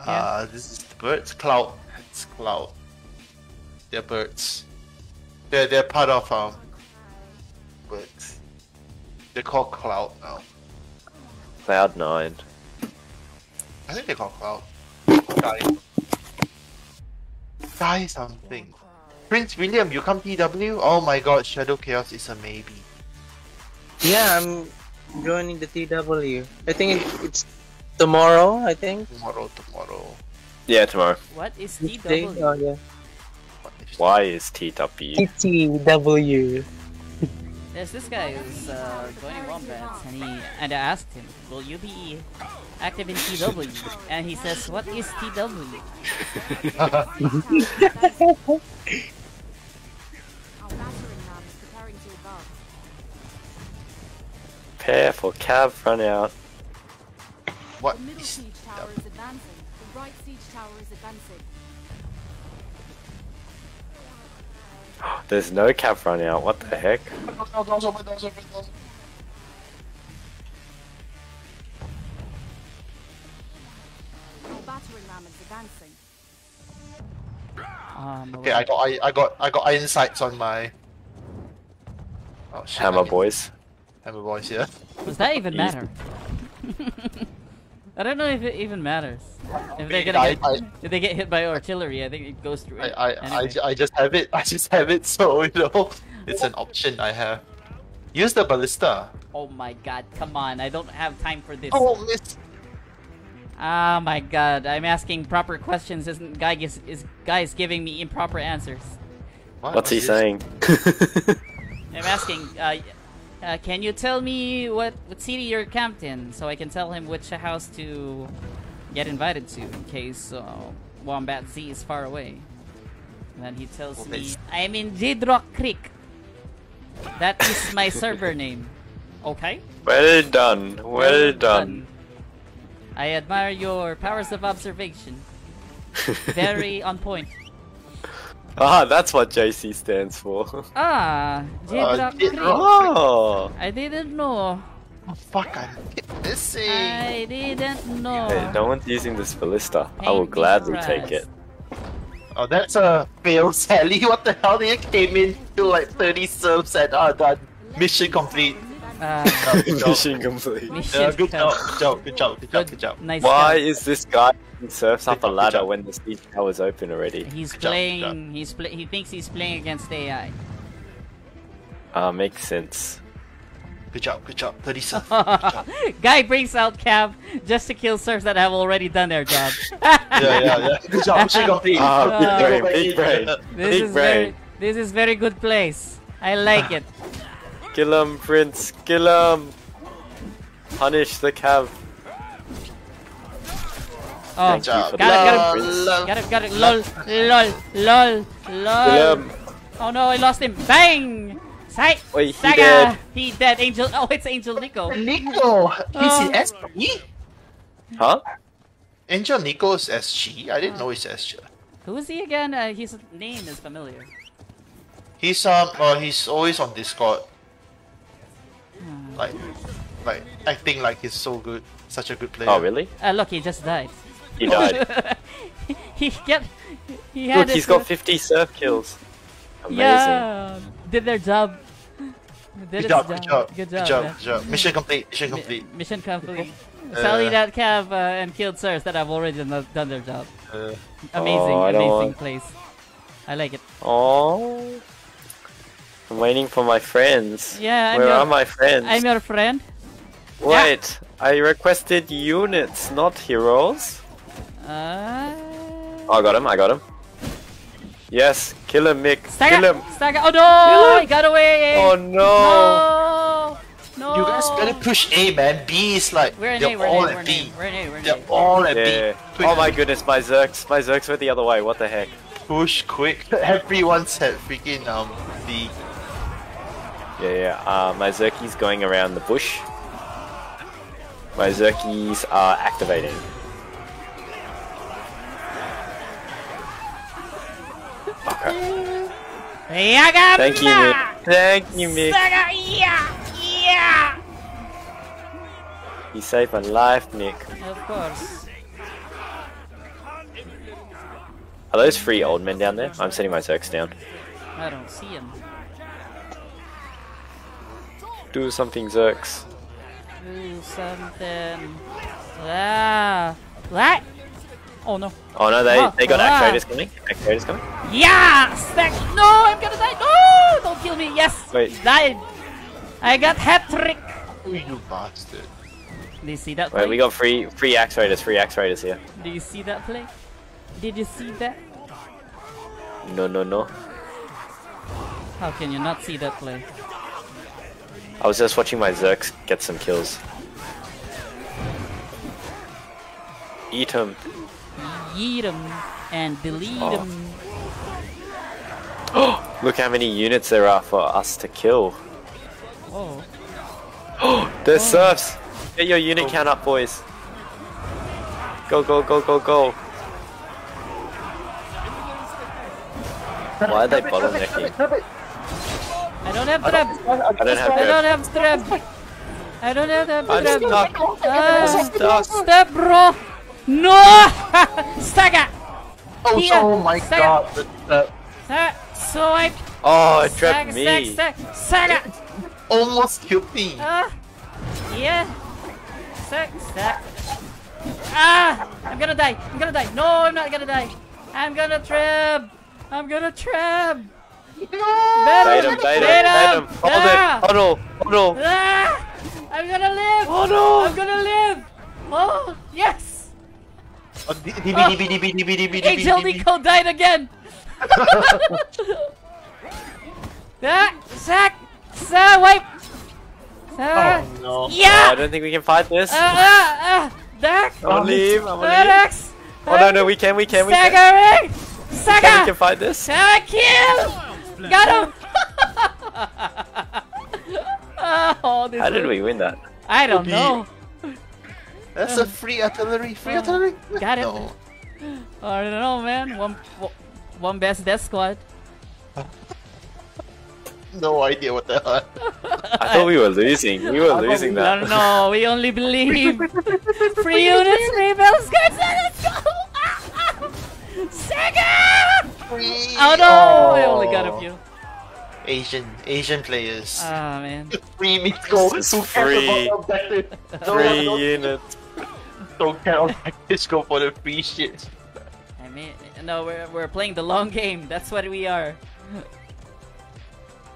Uh, this is the birds. Cloud. It's cloud. They're birds. They're they're part of um. Birds. They're called cloud now. Cloud nine. I think they're called cloud. Guy. Guy something. Prince William, you come TW? Oh my god, Shadow Chaos is a maybe. Yeah, I'm joining the TW. I think it, it's tomorrow, I think. Tomorrow, tomorrow. Yeah, tomorrow. What is This day? TW? Oh, yeah. What is- Why is TW? TTW. There's this guy who's uh, joining Wombats, and he and I asked him, "Will you be active in TW?" And he says, "What is TW?" Our battering ram is preparing to evolve. Prepare for cav run out. What The middle siege tower is advancing. The right siege tower is advancing. [gasps] There's no cap running out. What the heck? Your battering ram is advancing. Um, Okay, I got I, I got I got iron sights on my oh, shit, Hammer boys. Hammer boys, yeah. Does that even matter? [laughs] I don't know if it even matters. If they're I- gonna get, I- if they get hit by artillery, I think it goes through I it. I, I, anyway. ju- I just have it. [laughs] I just have it, so you know, it's an option I have. Use the ballista. Oh my god, come on, I don't have time for this. Oh, miss. Ah my god, I'm asking proper questions, isn't guy is, is guy is giving me improper answers. What What's he saying? I'm asking, uh, uh, can you tell me what, what city you're camped in, so I can tell him which house to get invited to, in case uh, Wombat Z is far away. And then he tells Well, me, I'm in Jaderock Creek. That is my [laughs] server name. Okay? well done. Well done. I admire your powers of observation. [laughs] Very on point. [laughs] ah, that's what JC stands for. Ah, [laughs] Jaderock Jaderock. Creek. oh. I didn't know. Oh, fuck! I keep missing. I didn't know. Hey, no one's using this ballista. I will gladly me take it. Oh, that's a fail, Sally. [laughs] What the hell? They came in to like 30 serfs and are done. Mission complete. Ah, Good job. Mission complete. mission Yeah, good job. Good job. Good job. Good job. Good job. Nice. Why job. is this guy who surfs up a Good job, good ladder when the speed siege is open already? He's Good playing. job. He's play. He thinks he's playing against AI. Ah, makes sense. Good job. Good job. 30 [laughs] serfs. Good job. Guy brings out Cav just to kill serfs that have already done their job. [laughs] Yeah, yeah, yeah. Good job. Mission complete. Ah, big brain, big brain. This Big is very. This is very good place. I like it. [sighs] [laughs] Kill him, Prince. Kill him. Punish the cav. Oh, Thank got it, got that, it. Prince. got it, got it. Lol, lol, lol, lol. him. Oh no, I lost him. Bang! Sai! Wait, he Saga! dead. He dead. Angel. Oh, it's Angel Nico. Nico! He's Oh. in SG? Huh? Angel Nico's SG? I didn't know he's SG. Who is he again? Uh, his name is familiar. He's um uh, he's always on Discord. Like like acting like he's so good, such a good player. Oh, really? Uh, look, he just died. He died. [laughs] he kept. He had. Look, he's got uh, 50 surf kills. Amazing. Yeah, did their job. Did Good its job, good job, Good good job. job, good job. Mission complete, mission Mi- complete. mission complete. Uh, Sally that Cav uh, and killed serfs that have already done, done their job. Uh, Amazing, Oh, amazing place. I like it. Oh. I'm waiting for my friends. Yeah, I'm Where your- are my friends? I'm your friend. Wait, I requested units, not heroes. Uh, Oh, I got him, I got him. Yes, kill him, Mick. Kill Stagger! him. Stagger! Oh no! He got away! Oh no! No! No! You guys better push A, man. B is like We're in they're A, we're in all A, we're at in B. A, we're in A, we're in They're A. all at Yeah. B. Quick, Oh my goodness, my Zerks, my Zerks went the other way. What the heck? Push quick. [laughs] Everyone's at freaking um B. Yeah, yeah. Uh, my Zerkies going around the bush. My Zerkies are activating. Okay. Yaga! Thank you, Mick. Thank you, Mick. Yeah! Yeah! You saved my life, Mick. Of course. Are those three old men down there? I'm setting my Zerks down. I don't see him. Do something, Zerks. Do something. Ah! What? Oh no. Oh no, they, they got ah. Actuators coming. Actuators coming. Yeah! Stack! No! I'm gonna die! No! Don't kill me! Yes! Wait. Died! I got hat trick! You bastard. Do you see that play? Wait, we got three three Axe Raiders, free Axe Raiders here. Do you see that play? Did you see that? No, no, no. How can you not see that play? I was just watching my Zerks get some kills. Eat him. Yeet 'em and delete Oh. 'em. [gasps] Look how many units there are for us to kill. Oh. [gasps] There's serfs! Get your unit oh. count up, boys. Go, go, go, go, go. Why are they bottlenecking? I don't have trap. I don't have I don't have trap. I don't have that I'm trap. stuck. Ah, Stuck. step, bro. No. [laughs] Saga. Oh, Here, oh my Saga. god. The, the, Sa- Swipe. Oh, it Saga, trapped me. Saga, Saga, Saga. almost killed me. Ah. Yeah. Saga, Saga. Ah! I'm gonna die. I'm gonna die. No, I'm not gonna die. I'm gonna trap. I'm gonna trap. Bait him, bait him, bait him. Hold Ah! it. Hold on. Ah! I'm gonna live. Oh no. I'm gonna live. Oh yes. Oh, D- DB, DB, DB, DB, DB, DB, Angel Nico died again. ah, wipe. Sack. Oh no. Oh, I don't think we can fight this. Ah, ah, ah. Dak. I'm gonna leave. I'm gonna leave. Dax. Oh no, no, we can, we can, we can. We can, we can fight this. Saga kill. Got him. [laughs] oh, this How did we win that? I don't know. That's a free artillery. Free Oh, artillery. got it. No. I don't know, man. One, one best death squad. [laughs] No idea what the hell. I thought we were losing. We were losing that. no, no, we only [laughs] believe. Free units, free bell scouts, let's go! Sega! Free. Oh no, I only got a few. Asian, Asian players. Ah, man. free means go. This is Who free. about objective? No, Three don't, units. don't care objectives. Go for the free shit. I mean, no, we're, we're playing the long game. That's what we are.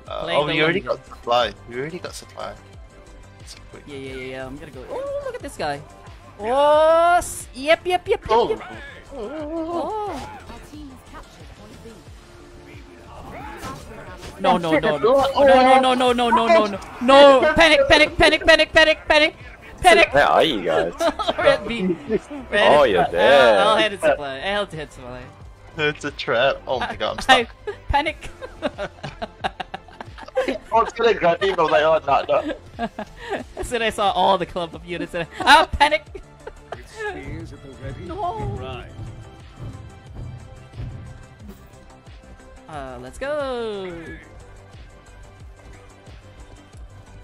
Uh, oh, we already long got supply. We already got supply. Yeah, yeah, yeah, yeah. I'm gonna go. Oh, look at this guy. Oh, s- yep, yep, yep, yep, Oh. Yep. Oh. Our team has captured point B. No, no, no, no, no, no, no, no, no, no, no, no! Panic, panic, panic, panic, panic, panic, panic! Where are you guys? [laughs] Red B. Oh, you're there. I'll head it supply. I'll head supply. It's a trap. Oh my god, I'm I stuck. [laughs] panic. [laughs] oh, it's gonna grab me. but I'm like, oh, not, not. As soon I saw all the clump of units, and I, ah, panic. Spears at the ready. No. Right. Uh, let's go.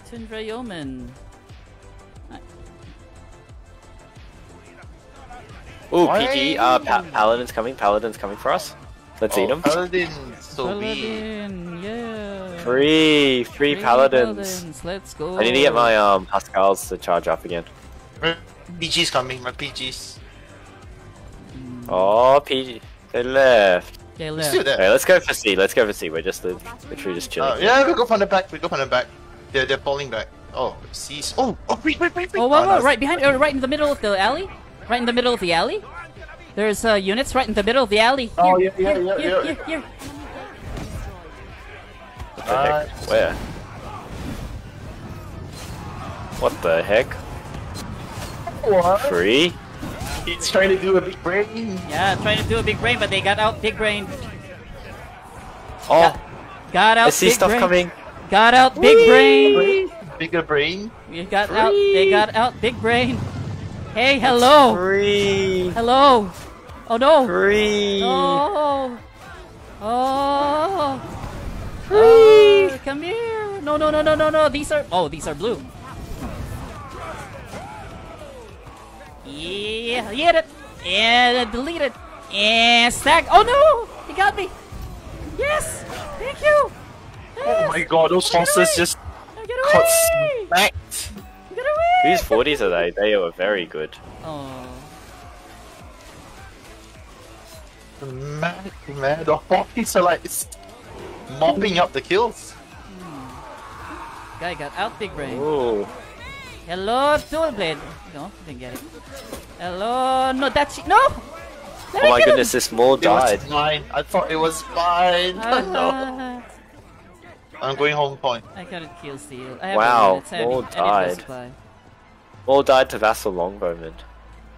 Tundra Yeoman. Ooh, Why? PG. Uh, pa Paladin's coming. Paladin's coming for us. Let's eat Oh, him. Paladin, so be. Paladin, yeah. Free, free Free paladins. Let's go. I need to get my um Pascals to charge up again. My PG's coming. My PG's. Oh, PG. They left. Okay, We're left. still there. Okay, let's go for C. Let's go for C. We're just li- literally just chilling. Uh, yeah, we go from the back. We go from the back. They're they're falling back. Oh, cease. Oh, oh, wait, wait, wait, wait. Oh, whoa, whoa, no. right behind, uh, right in the middle of the alley. Right in the middle of the alley. There's uh, units right in the middle of the alley. Here, Oh, yeah, yeah, here, yeah, here, yeah. here, here. What the heck? Where? What the heck? What? Free? He's trying to do a big brain. Yeah, trying to do a big brain, but they got out big brain. Oh, Got out I see big stuff brain. coming. Got out big brain. Bigger brain. You got out. They got out big brain. Hey, hello, Free! hello. Oh no. Free! Oh. Oh. Oh, come here. No, no, no, no, no, no. These are. Oh, these are blue. Yeah, hit it. And delete it. And stack. Oh no! He got me. Yes. Thank you. Oh my god, those horses just Get got away! smacked. Get away! Whose 40s are they? They were very good. Oh. Man, man, the horses are like mopping up the kills. Hmm. Guy got out big brain. Ooh. Hello, dual blade. No, didn't get it. Hello, no, that's no. Let Oh my get him. goodness, this mall It died. was mine. I thought it was mine. [laughs] Oh, no. Ah, I'm going home point. I couldn't kill steal. I Wow, no units. I need- all I need no died. supply. Mall died to Vassal Longbowman.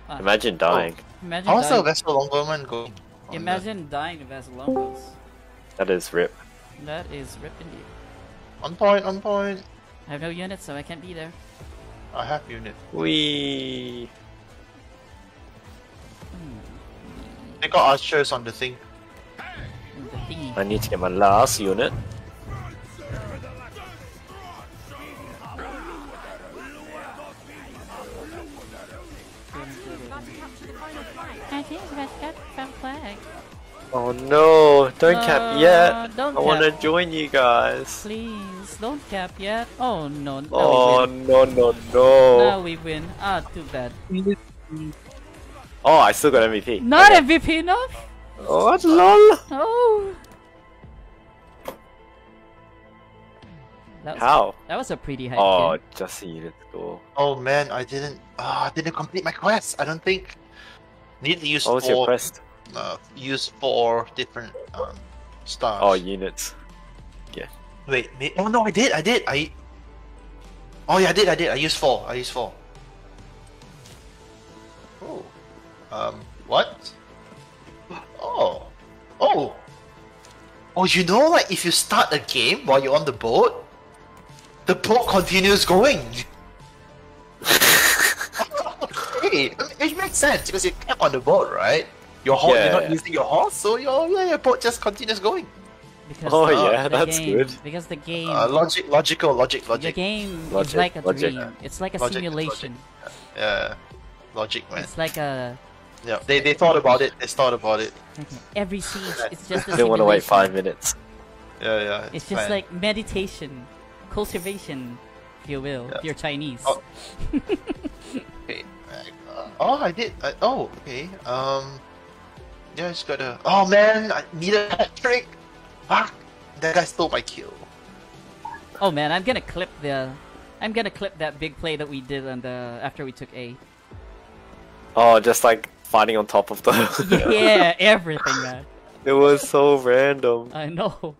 Ah. Imagine dying. Imagine How's the dying. vassal longbowman going? on Imagine dying to Vassal Longbows. That is rip. That is rip indeed. On point, on point. I have no units, so I can't be there. I have unit. We. They got archers on the thing. The thingy. I need to get my last unit. I think that's got some flag. Oh no! Don't Uh, cap yet. don't I want to join you guys. Please, don't cap yet. Oh no, now Oh no no no! Now we win. Ah, too bad. Oh, I still got MVP. Not Okay. MVP enough? Oh, lol. Oh. That was, How? That was a pretty high Oh, kill. just a unit score. Oh man, I didn't. Ah, I didn't complete my quest. I don't think. Need to use What was your quest? Uh, use four different um stars. Oh, units. Wait, may- oh no, I did, I did, I. Oh yeah, I did, I did. I used four. I used four. Oh, um, what? Oh, oh, oh! You know, like if you start a game while you're on the boat, the boat continues going. [laughs] hey, it makes sense because you're kept on the boat, right? Your horse, Yeah, you're not using your horse, so your yeah, your boat just continues going. Because Oh, the, yeah, the that's game, good. Because the game, Uh, logic, logical, logic, logic. the logic. game is like a logic. dream. It's like a Logic, simulation. Yeah, logic, man. It's like a Yeah, they, they thought about it. They thought about it. like [laughs] every siege. It's just a Didn't want to wait five minutes. Yeah, yeah. It's just fine. like meditation, cultivation, if you will, if you're Chinese. Oh. [laughs] Okay. uh, oh, I did. I, oh, okay. Um, yeah, I just gotta. Oh man, I need a hat trick. Fuck, that guy stole my kill. Oh man, I'm gonna clip the, I'm gonna clip that big play that we did on the after we took A. Oh, just like fighting on top of the. [laughs] [laughs] yeah, everything, man. it was so random. I know.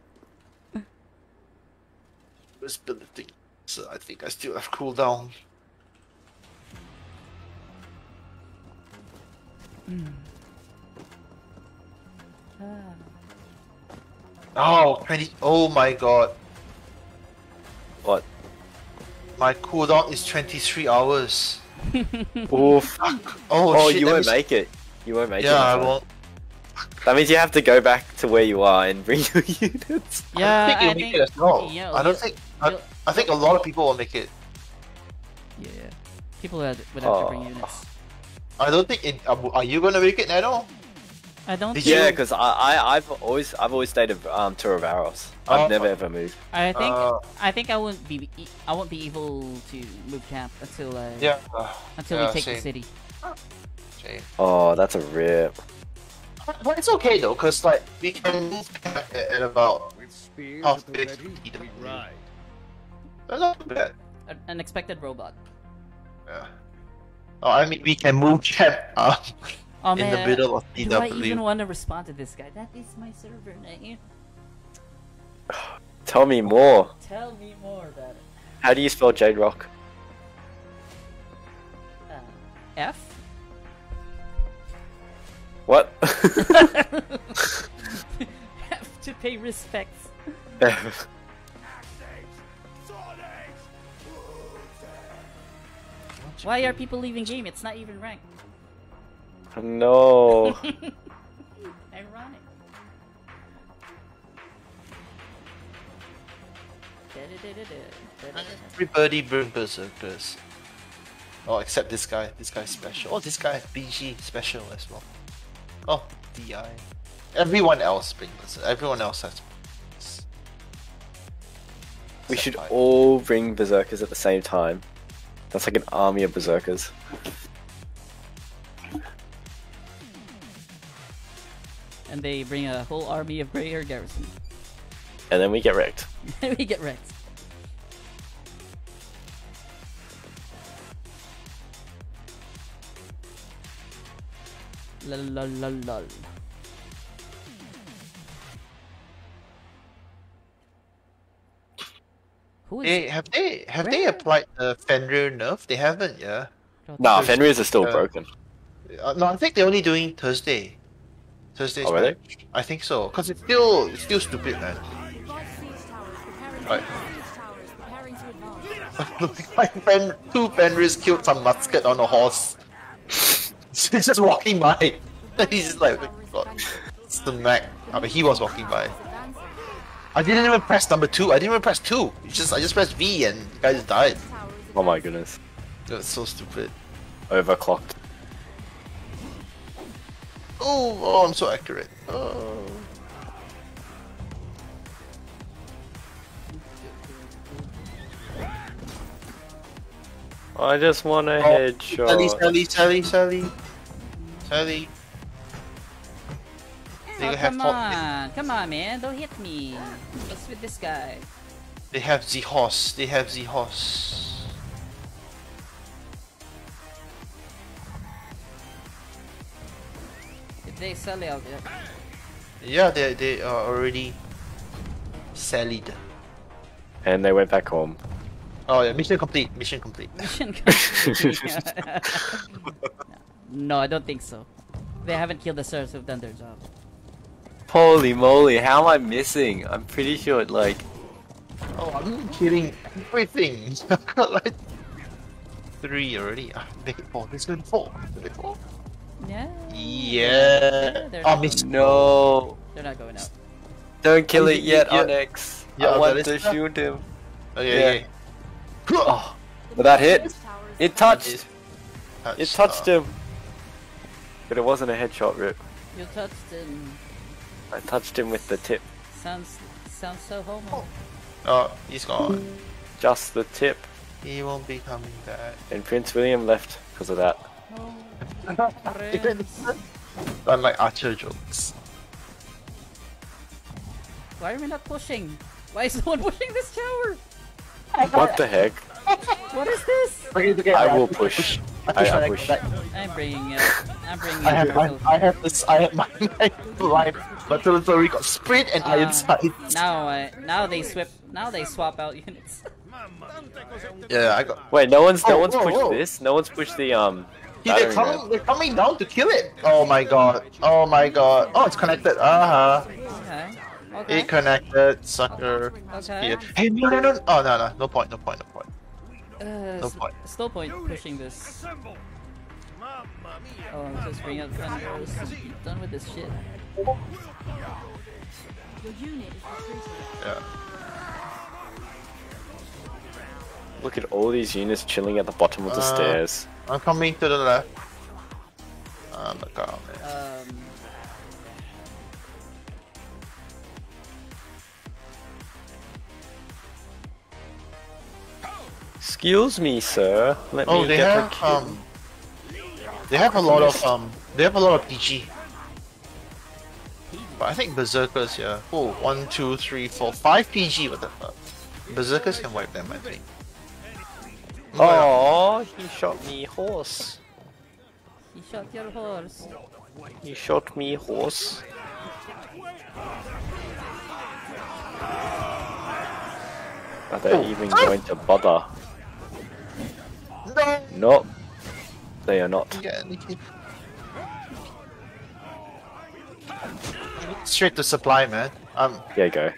Let's build the thing. So I think I still have cooldown. Hmm. Ah. Oh, 20. Oh my god. What? My cooldown is 23 hours. [laughs] Oof. Oh, Oh, shit, you won't means- make it. You won't make it. Yeah, I won't. That means you have to go back to where you are and bring your [laughs] units. Yeah, I think you'll I make think. it as well. yeah, I don't think. I, I think a lot of people will make it. Yeah, people would, would have to bring Oh. units. I don't think. It, are are you gonna make it, Nano? I don't. Did think, Yeah, because I, I I've always I've always stayed at um Varos. I've Oh. never ever moved. I think. Uh, I think I won't be. I won't be able to move camp until uh, yeah. until yeah, we take same. the city. same. Oh, that's a rip. But, but it's okay though, cause like we can move at, at about. With spears at the big ready, speed. we ride. That's not bad. An expected robot. Yeah. Oh, I mean we can move camp uh, [laughs] Oh in man, the middle of do I even want to respond to this guy? That is my server name. [sighs] Tell me more. Tell me more about it. How do you spell Jade Rock? Uh, F. What? [laughs] [laughs] F to pay respects. F. [laughs] Why are people leaving game? It's not even ranked. No. [laughs] Ironic. Everybody bring berserkers. Oh, except this guy. This guy's special. Oh, this guy BG special as well. Oh, DI. Everyone else bring berserkers. Everyone else has. we should I. all bring berserkers at the same time. That's like an army of berserkers. And they bring a whole army of Grey Hair Garrison. And then we get wrecked. [laughs] we get wrecked. Lol lol lol lol. Who is They have they have they applied the Fenrir nerf? They haven't, yeah. Nah, Because- Fenris are still uh, broken. Uh, no, I think they're only doing Thursday. Thursday's Oh, really? I think so. Cause it's still it's still stupid, man. Right siege towers preparing Right. to siege towers preparing to advance. My friend, two Fenris killed some musket on a horse. [laughs] He's just walking by. [laughs] He's just like, is got smacked. I mean, he was walking by. I didn't even press number two. I didn't even press two. It's just I just pressed V and the guy just died. Oh my goodness. That's so stupid. Overclocked. Oh, oh, I'm so accurate. Oh. I just want a Oh, headshot. Sally, Sally, Sally, Sally, Sally. They Oh, have come on. Come on, man. Don't hit me. What's with this guy? They have the horse. They have the horse. They sell out yet? Yeah, they they are already sallied. And they went back home. Oh yeah, mission complete. Mission complete. Mission [laughs] complete. [laughs] no, I don't think so. They haven't killed the serfs who've done their job. Holy moly, how am I missing? I'm pretty sure it like Oh, I'm killing everything. I've [laughs] got like three already. Ah, make it four. Let's go to four. Make. Yeah. Yeah. Oh, miss. No They're not going out. Don't kill it yet, yeah. Onyx. Yeah, I oh, want to is- shoot him. Okay, Yeah. okay. Oh, but that hit. Siege tower is It touched. Touch, It touched him. But it wasn't a headshot rip. You touched him. I touched him with the tip. Sounds sounds so homo. Oh, oh he's gone. Just the tip. He won't be coming back. And Prince William left because of that. Prince. Unlike Archer jokes. Why are we not pushing? Why is no one pushing this tower? What the heck? What is this? I will push. I, I push. I'm bringing it. I'm bringing I have it. my, I have this, I have my, [laughs] my life. But we got sprint and Uh, iron sight. Now, I now they swap. Now they swap out units. Yeah, I got. Wait, no one's no Oh, one's whoa, pushed whoa. this. No one's pushed the um. See, they're coming, they're coming down to kill it. Oh my god. Oh my god. Oh, it's connected. Uh huh. Okay. Okay. It connected, sucker. Okay. Yeah. Hey, no, no, no. Oh, no, no. No point, no point, no point. Uh, No point. Still point pushing this. Oh, just bring out vendors. Be done with this shit. Your unit is retreating. Yeah. Look at all these units chilling at the bottom of the Uh, stairs. I'm coming to the left. I'm not coming. Um. Excuse me, sir. Let Oh, me they get have um. They have a lot of um. They have a lot of PG. But I think berserkers here. Oh, one, two, three, four, five PG. What the fuck? Berserkers can wipe them, I think. Oh, he shot me horse. He shot your horse. He shot me horse. Are they Oh. even going to bother? No. Nope. They are not. Yeah, Straight to supply, man. Um. There you go.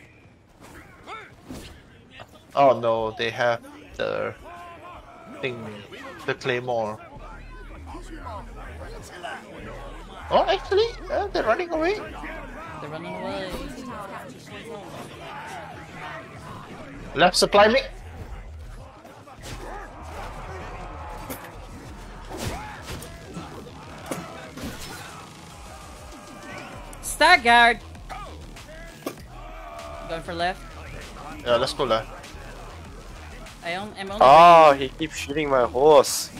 Oh no, they have the thing, the claymore. Oh, actually, uh, they're running away. They're running away. Left supply me. Staggered! Going for left. Yeah, let's go left. I on, I'm only. Oh, he keeps shooting my horse.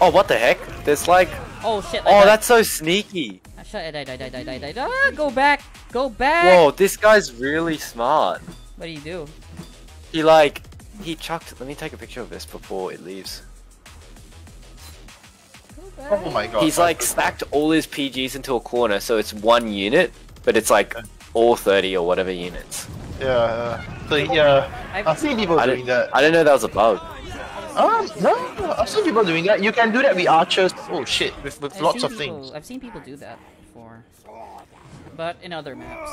Oh, what the heck? There's like. Oh shit! I Oh, died. that's so sneaky. I shot. I died. I died. I died. I died. Ah, go back! Go back! Whoa, this guy's really smart. What do you do? He like. He chucked. Let me take a picture of this before it leaves. Oh my god. He's like stacked all his PGs into a corner, so it's one unit, but it's like all 30 or whatever units. Yeah, uh, so yeah, I've, I've seen people I doing that. I didn't know that was a bug. Um, no, I've seen people doing that. You can do that with archers. Oh shit, with, with lots of people, things. I've seen people do that before, but in other maps.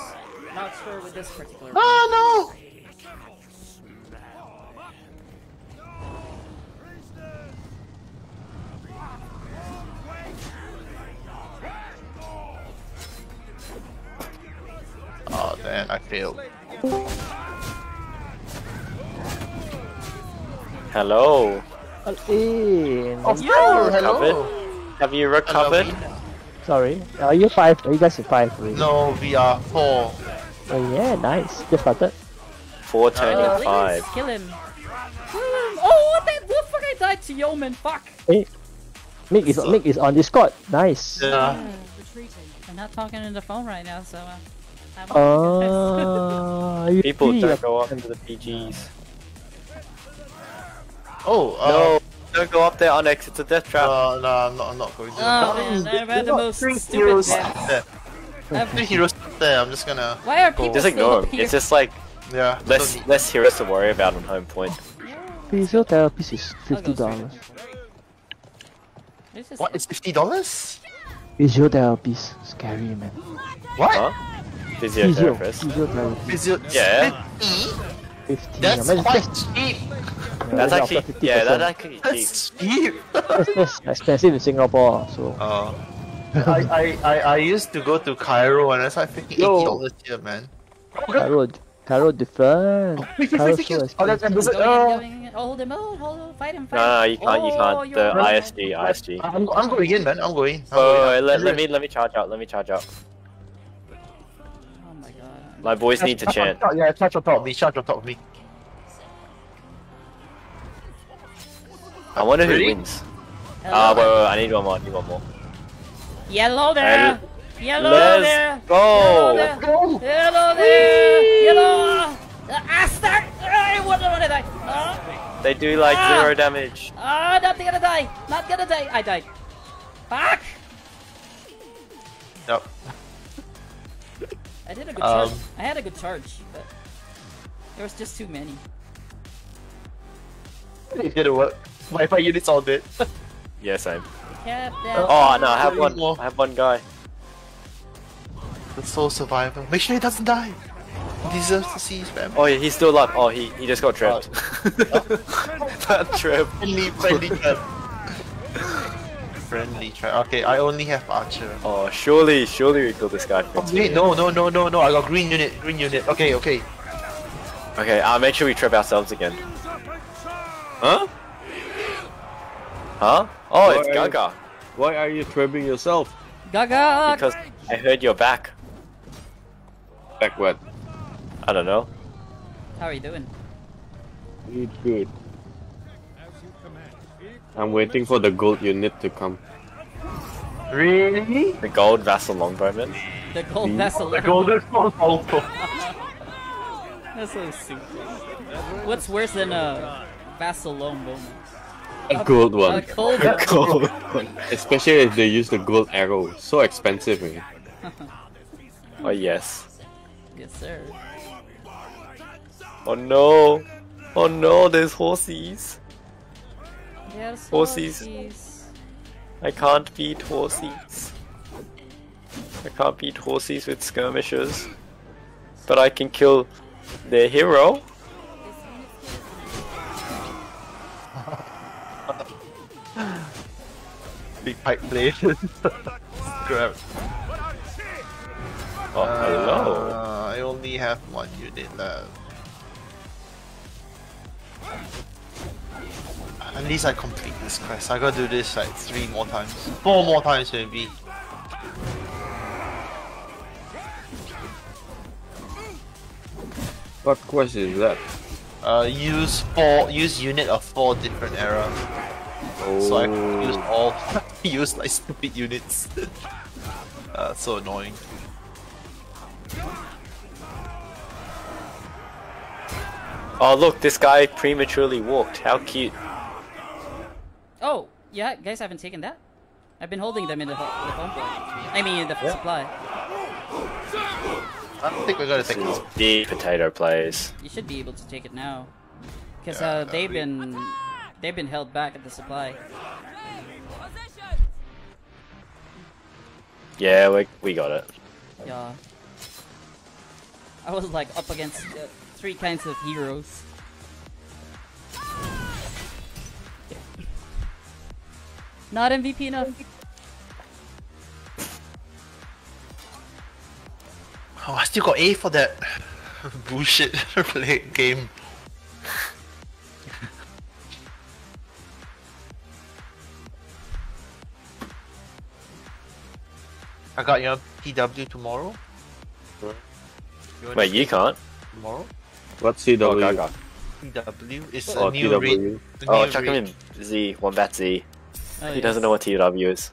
Not sure with this particular. Oh no! Oh, man, I failed. Hello. Hey, Oh, you hello. Have you recovered? sorry. Are you five? Are you guys five? Already? No, we are four. Oh yeah, nice. Just started. Four turning Uh, five. Kill him. Kill him. Oh, what the, what fuck? I died to Yeoman. Fuck. Hey, Mick is Mick is on Discord. Nice. Yeah. Retreating. I'm not talking on the phone right now, so. Uh, I'm oh. Uh, People don't go up into the PGs. Oh, uh, No, don't go up there, Onyx. It's a death trap. Uh, no, I'm not. I'm not going to. Oh man, I've had the most Three stupid heroes deaths. there. I've- Three heroes there. I'm just gonna. Why are people Just still ignore him. here? It's just like Yeah. less don't less heroes to worry about on home point. physiotherapy is I'll fifty dollars. What? It's fifty dollars? Physiotherapy is scary, man. What? Huh? Physio, Physiotherapist. physiotherapy, Physio- Yeah. fifty. That's man. quite That's, cheap. That's actually yeah. That's actually cheap. That's cheap. that's, that's expensive in Singapore. So Uh, I, I, I, I used to go to chiro and that's like freaking eighty Yo. dollars here, man. chiro, chiro different. Wait, wait, chiro wait, so wait. Oh, that's expensive. that's- Going in, oh. going in. Oh, hold him, oh, hold him, fight him, fight him. no, you can't. You Oh, can't. you're The right. ISG, ISG. I'm, I'm going in, man. I'm going. I'm Oh, going. let, let me let me charge out. Let me charge out. My boys need to Charge on chant. top, Yeah, charge on top of me. Charge on top of me. I wonder who wins. Ah, wait, wait, wait, I need one more. I need one more. Yellow there! Yellow Let's there! go. Yellow there! Yellow there! Yellow! Ah, start! I wonder what I died! Ah, They do like Ah! zero damage. ah, not gonna die! Not gonna die! I died. Fuck! Yep. I did a good Um, charge. I had a good charge, but there was just too many. It didn't work. Wi-Fi units all dead. [laughs] Yeah, same. Kept Oh no, I have one. more. I have one guy. The sole survivor. Make sure he doesn't die. He deserves to see his family. Oh yeah, he's still alive. Oh, he he just got trapped. [laughs] that trap. Friendly, friendly trap. Friendly trap. Okay, I only have archer. Oh, surely, surely we kill this guy. Oh, wait, no, no, no, no, no. I got green unit, green unit. Okay, okay. Okay, I'll make sure we trap ourselves again. Huh? Huh? Oh, it's Why? Gaga. Why are you trapping yourself? Gaga! Because I heard you're back. Back what? I don't know. How are you doing? Good, good. I'm waiting for the gold unit to come. Really? The gold vassal longbowman. The gold vassal. The golden small also. That's so stupid. What's worse than a vassal longbow? A gold A one. cold. Gold. Especially if they use the gold arrow. So expensive, man. [laughs] Oh yes. yes, sir. Oh no. Oh no, there's horsies. Yes, Horsies. horsies. I can't beat horsies. I can't beat horsies with skirmishers. But I can kill their hero. [laughs] Big pipe blade. Grab. Oh, hello. Uh, I only have one unit left. At least I complete this quest. I gotta do this like three more times. Four more times maybe. What quest is that? Uh, use four, use unit of four different era. Oh. So I can use all, [laughs] use like stupid units. [laughs] uh, so annoying. Oh look, this guy prematurely walked. How cute. Oh, yeah, guys haven't taken that? I've been holding them in the, ho- the home plate. I mean, in the supply. I don't think we're gonna take this. The potato plays. You should be able to take it now. Because Yeah, uh, they've be- been they've been held back at the supply. Yeah, we, we got it. Yeah. I was like up against uh, three kinds of heroes. Not MVP enough. Oh, I still got A for that [laughs] bullshit play [laughs] game. I got your PW tomorrow. You Wait, you can't? tomorrow? What's CW? Oh, Gaga. PW is Oh, a new TW. raid. a Oh, new chuck him in Z, one bat Z. Oh, He doesn't know what TW is.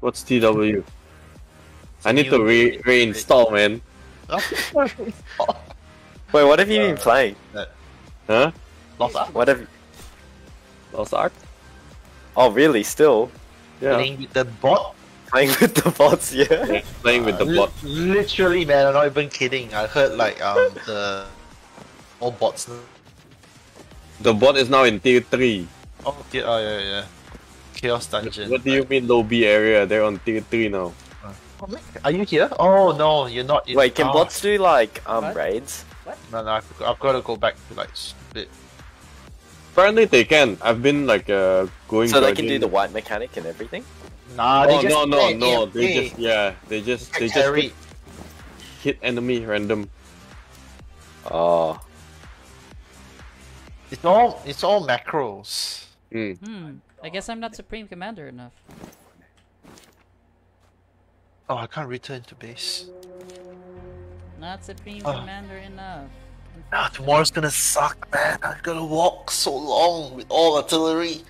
What's TW? I need to re raid. reinstall, man. [laughs] Wait, what have you been playing? Huh? Lost Ark? What have? Lost Ark? Oh, really? Still Yeah. Playing with the bot. playing with the bots? Yeah. [laughs] yeah. Playing with the Uh, bot. Literally, man, I'm not even kidding. I heard like um the all bots. The bot is now in tier 3. Oh, yeah, oh yeah, yeah. Chaos dungeon. What do you mean low B area? They're on tier 3 now. Are you here? Oh no, you're not. In Wait, can oh, bots do like um What? raids? No, no, I've, I've got to go back to like split. Apparently they can. I've been like uh going So they can do the white mechanic and everything? Nah, Oh no no no! They AFK. just yeah they just they just hit, hit enemy random. Oh. It's all it's all macros. Mm. Hmm. I guess I'm not Supreme Commander enough. Oh, I can't return to base. Not Supreme Ah. Commander enough. Ah, tomorrow's gonna suck, man. I'm gonna walk so long with all artillery.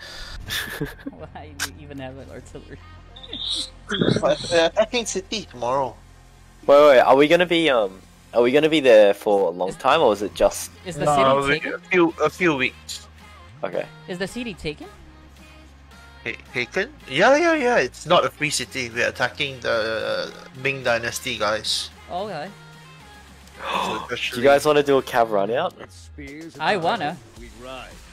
[laughs] Why do you even have an artillery? [laughs] But, uh, attacking city tomorrow. Wait, wait. Are we gonna be um? Are we gonna be there for a long time, or is it just Is the No, city we- taken? a few a few weeks. okay? Is the city taken? Ta- Taken? Yeah, yeah, yeah. It's not a free city. We're attacking the Ming Dynasty guys. Oh, okay. So [gasps] Do you guys want to do a cav run out? I wanna.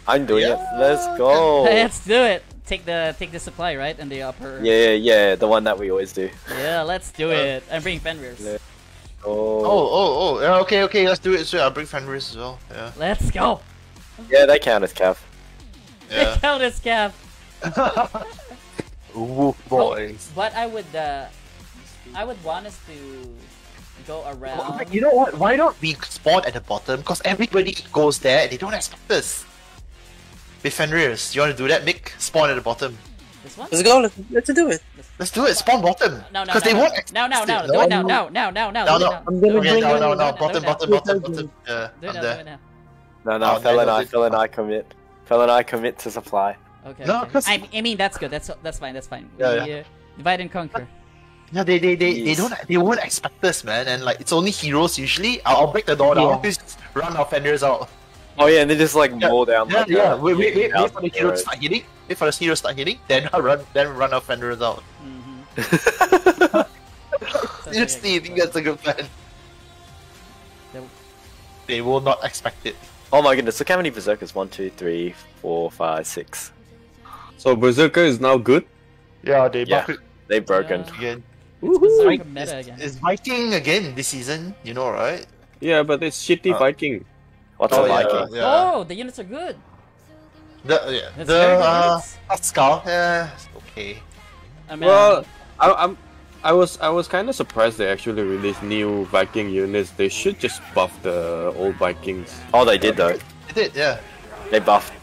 I'm doing Yeah. it. Let's go. [laughs] Let's do it. Take the take the supply right and the upper. Yeah, yeah, yeah. The one that we always do. Yeah, let's do uh, it. I'm bringing Fenrir's. Yeah. Oh. oh, Oh. oh, oh. Yeah, okay, okay. Let's do it. So I'll bring Fenris as well. Yeah. Let's go. Yeah, they count as cav. Yeah. [laughs] Count as Cav. Woof boys. What I would uh, I would want us to go around. You know what? Why don't we spawn at the bottom? Because everybody goes there and they don't expect us. With Fenris, you want to do that, Mick? Spawn at the bottom. This one? Let's go. Let's, let's do it. Let's do it. Spawn bottom. No, no, Because no, they no, won't no, expect no, no, no, it. do it now, no, no, no, no, No, do it no. now. I'm Do gonna it Okay, bring now, no, it no, do no. it now, Bottom, do it now. bottom, bottom, bottom. Yeah, Do it I'm now, do there. it now. No, no. Oh, Phil and no, I, no, Phil and no. I commit. Phil and I commit to supply. Okay. No, okay. 'cause- I, I mean that's good. That's that's fine. That's fine. Yeah, we, Uh, divide and conquer. No, they, they, they, they don't, they won't expect us, man. And like, it's only heroes usually. I'll, I'll break the door down. Just run our Fenris out. Oh yeah, and they just like Yeah, mow down. Yeah, like, yeah. uh, Wait, wait, wait, wait for the yeah, hero to right. start hitting. Wait for the hero to start hitting. [laughs] Then I run, then run our Fenris out. [laughs] [laughs] Mhm. Seriously, you think that's a good plan? Nope. They will not expect it. Oh my goodness! Look how many berserkers. One, two, three, four, five, six. So Berserker is now good. Yeah, they Yeah. buff it They broken. Yeah. again. It's Berserker It's, meta again. it's Viking again this season, you know, right? Yeah, but it's shitty Uh, Viking. What's Oh, a yeah, Viking? yeah. Oh, the units are good. The, yeah, That's the very uh, units. Pascal, yeah, okay. I mean, Well, I, I'm. I was I was kind of surprised they actually released new Viking units. They should just buff the old Vikings. Oh, they did though. They did, yeah. They buffed.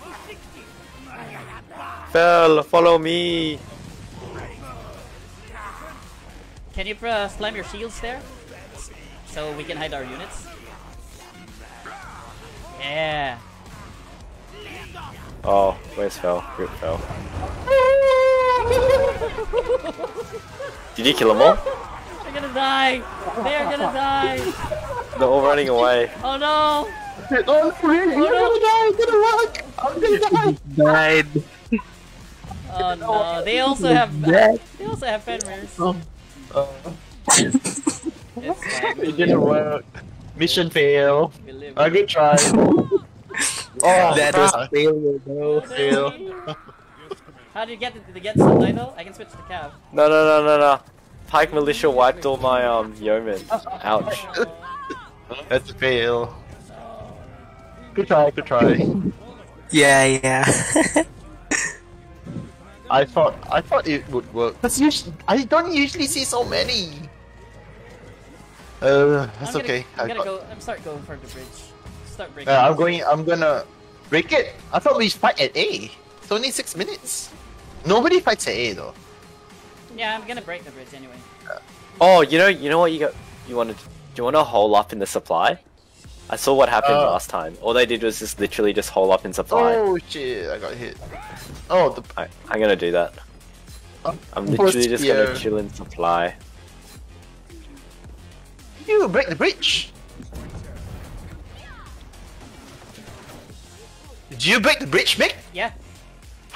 Phil, follow me. can you uh, slam your shields there, so we can hide our units? Yeah. Oh, where's Fell? Rip Fell. Did you kill them all? They're gonna die. They're gonna die. [laughs] They're all running away. Oh no. Oh, I'm gonna die, I'm gonna die! [laughs] Died. [laughs] Oh no. They also have. [laughs] They also have Fenrir's. Uh, It's fine. it didn't work. Mission fail. We live. A good try. [laughs] oh, That was crap. a failure, bro. fail. How did you get the, to get subtitle? I can switch to cab. No, no, no, no, no. Pike militia wiped all my um yeomen. Ouch. That's a fail. Good try, good try. Yeah, yeah. I thought I thought it would work. Cause usually I don't usually see so many. Uh, that's I'm gonna, okay. I'm I gonna got- go. I'm start going for the bridge. Start breaking. Yeah, I'm going. I'm gonna break it. I thought we fight at A. It's only six minutes. Nobody fights at A though. Yeah, I'm gonna break the bridge anyway. Oh, you know, you know what you got? You wanted? Do you want to hole up in the supply? I saw what happened Uh. last time. All they did was just literally just hole up in supply. Oh shit! I got hit. Oh, the I, I'm gonna do that. I'm literally just gonna here? chill in supply. you break the bridge. Did you break the bridge, Mick? Yeah,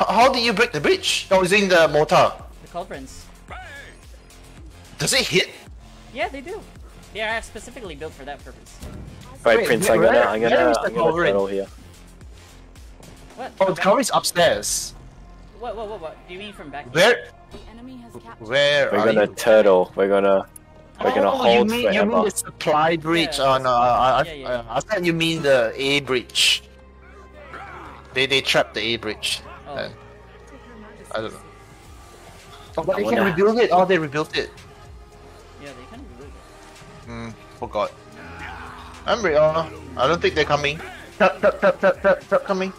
H- how did you break the bridge? Oh, using the mortar. the culverins. Does it hit? Yeah, they do. They are specifically built for that purpose. Wait, Wait, Prince, where- I'm gonna, where- I'm gonna, is the I'm gonna turtle here. What? Oh, the cover is upstairs. What? What? What? What? Do you mean from back? Where? The enemy has. Where We're are gonna you? turtle. We're gonna, we're gonna oh, hold you mean, forever. You mean the supply bridge? Yeah, oh no, I, I, yeah, yeah. I, I thought you mean the A bridge. They they trapped the A bridge. Oh. Then. I don't know. Oh, but I they can rebuild it. Oh, they rebuilt it. Yeah, they can remove it. Hmm, forgot. I'm ready. Oh, I don't think they're coming. Stop, stop, stop, stop, tap, tap, coming.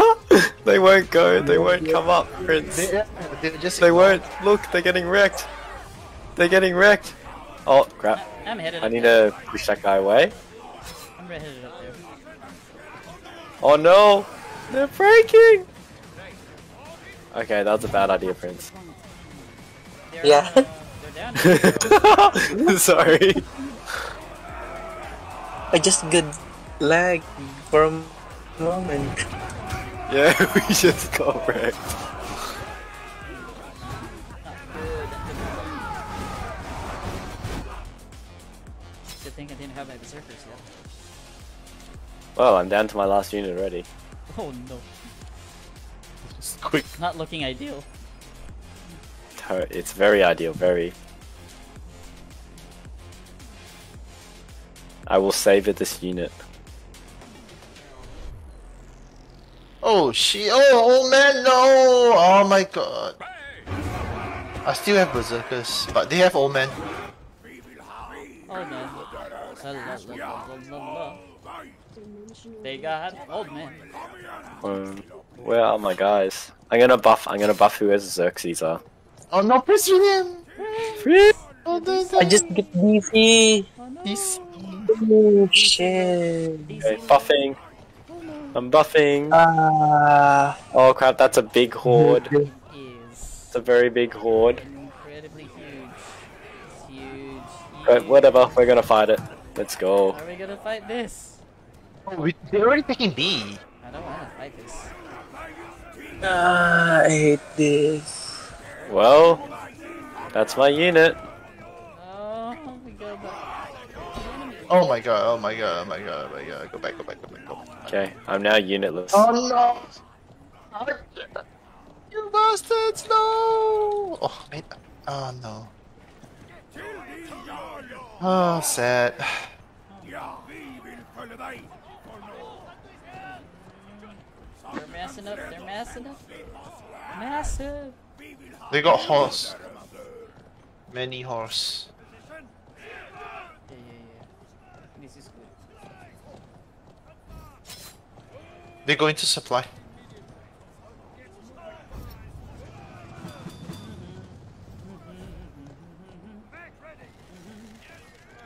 [laughs] they won't go. They won't come up, Prince. They, they're just. They won't. Look, they're getting wrecked. They're getting wrecked. Oh crap! I'm headed. I up need there. to push that guy away. I'm headed up there. Oh no! They're breaking! Okay, that was a bad idea, Prince. They're, Yeah. uh, they're down. [laughs] Sorry. I just got lag for a moment. Yeah, [laughs] we just got wrecked. Good thing I didn't have my berserkers yet. Well, I'm down to my last unit already. Oh no, quick. not looking ideal. To- It's very ideal, very. I will save it this unit. Oh shit! Oh, oh man, no! Oh my god! I still have berserkers, but they have old men. Oh no. They got old man. Um, where are my guys? I'm gonna buff. I'm gonna buff whoever Xerxes are. Oh no, Prince William! Oh, the, the, I just get DC. He's- Oh shit. Okay, buffing. I'm buffing. Ah. Oh crap! That's a big horde. It's a very big horde. incredibly huge. It's huge. But huge. whatever, we're gonna fight it. Let's go. Are we gonna fight this? oh, we, they're already taking B. I don't wanna fight this. Ah, I hate this. Well, that's my unit. Oh, we go back. Oh my god! Oh my god! Oh my god! Oh my god! Go back! Go back! Go back! Go back! Okay, I'm now unitless. Oh no! You bastards! No! Oh man! Oh no! Oh, sad. They're massing up. They're massing up. Massive. They got horse. Many horse. Yeah, yeah, yeah. This is good. They go into supply.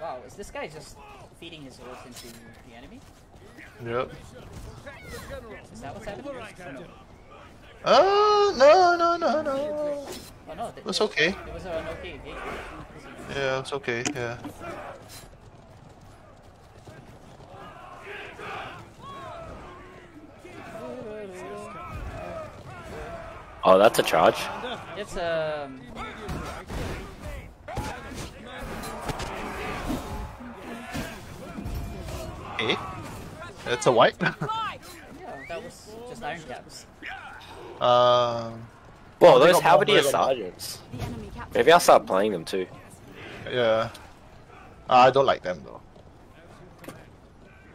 Wow, is this guy just feeding his horse into the enemy? Yep. Is that what's happening? Oh, no? Oh no no no no! Oh no, th- It's okay. It was an okay engagement. Yeah, it's okay. Yeah. Oh, that's a charge. It's um. Okay. It's a wipe. [laughs] Yeah, that was just iron caps. um. Whoa, they those got more, halberdier they sergeants. The enemy captured. Maybe I'll start playing them too. Yeah. I don't like them though.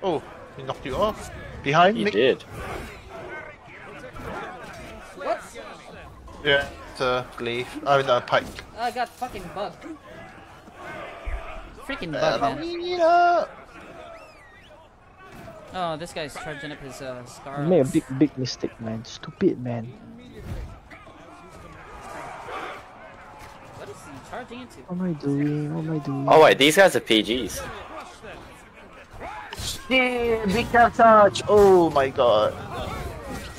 Oh, he knocked you off. Behind You me. did. What? Yeah. It's a glaive. I mean a pike. I got fucking bugged. freaking bug, man. Oh, this guy's charging up his uh, scar. You made a big, big mistake, man. Stupid, man. What is he charging into? What am I doing? What am I doing? Oh wait, these guys are PGs. Yeah, big tap touch! Oh my god.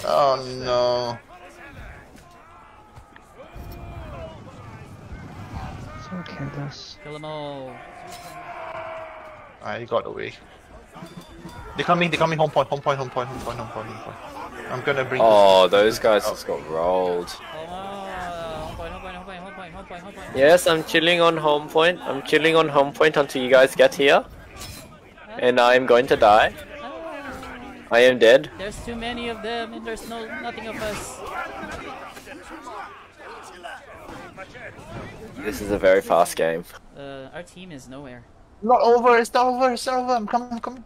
Oh no. So careless. Kill them all. I got away. They're coming, they're coming home point, home point, home point, home point, home point, home point. I'm gonna bring Oh, those guys just got rolled. Oh, home point, home point, home point, home point, home point, home point. Yes, I'm chilling on home point. I'm chilling on home point until you guys get here. And I'm going to die. I am dead. There's too many of them, and there's no nothing of us. This is a very fast game. Uh, our team is nowhere. Not over, it's not over, it's not over, I'm coming, I'm coming.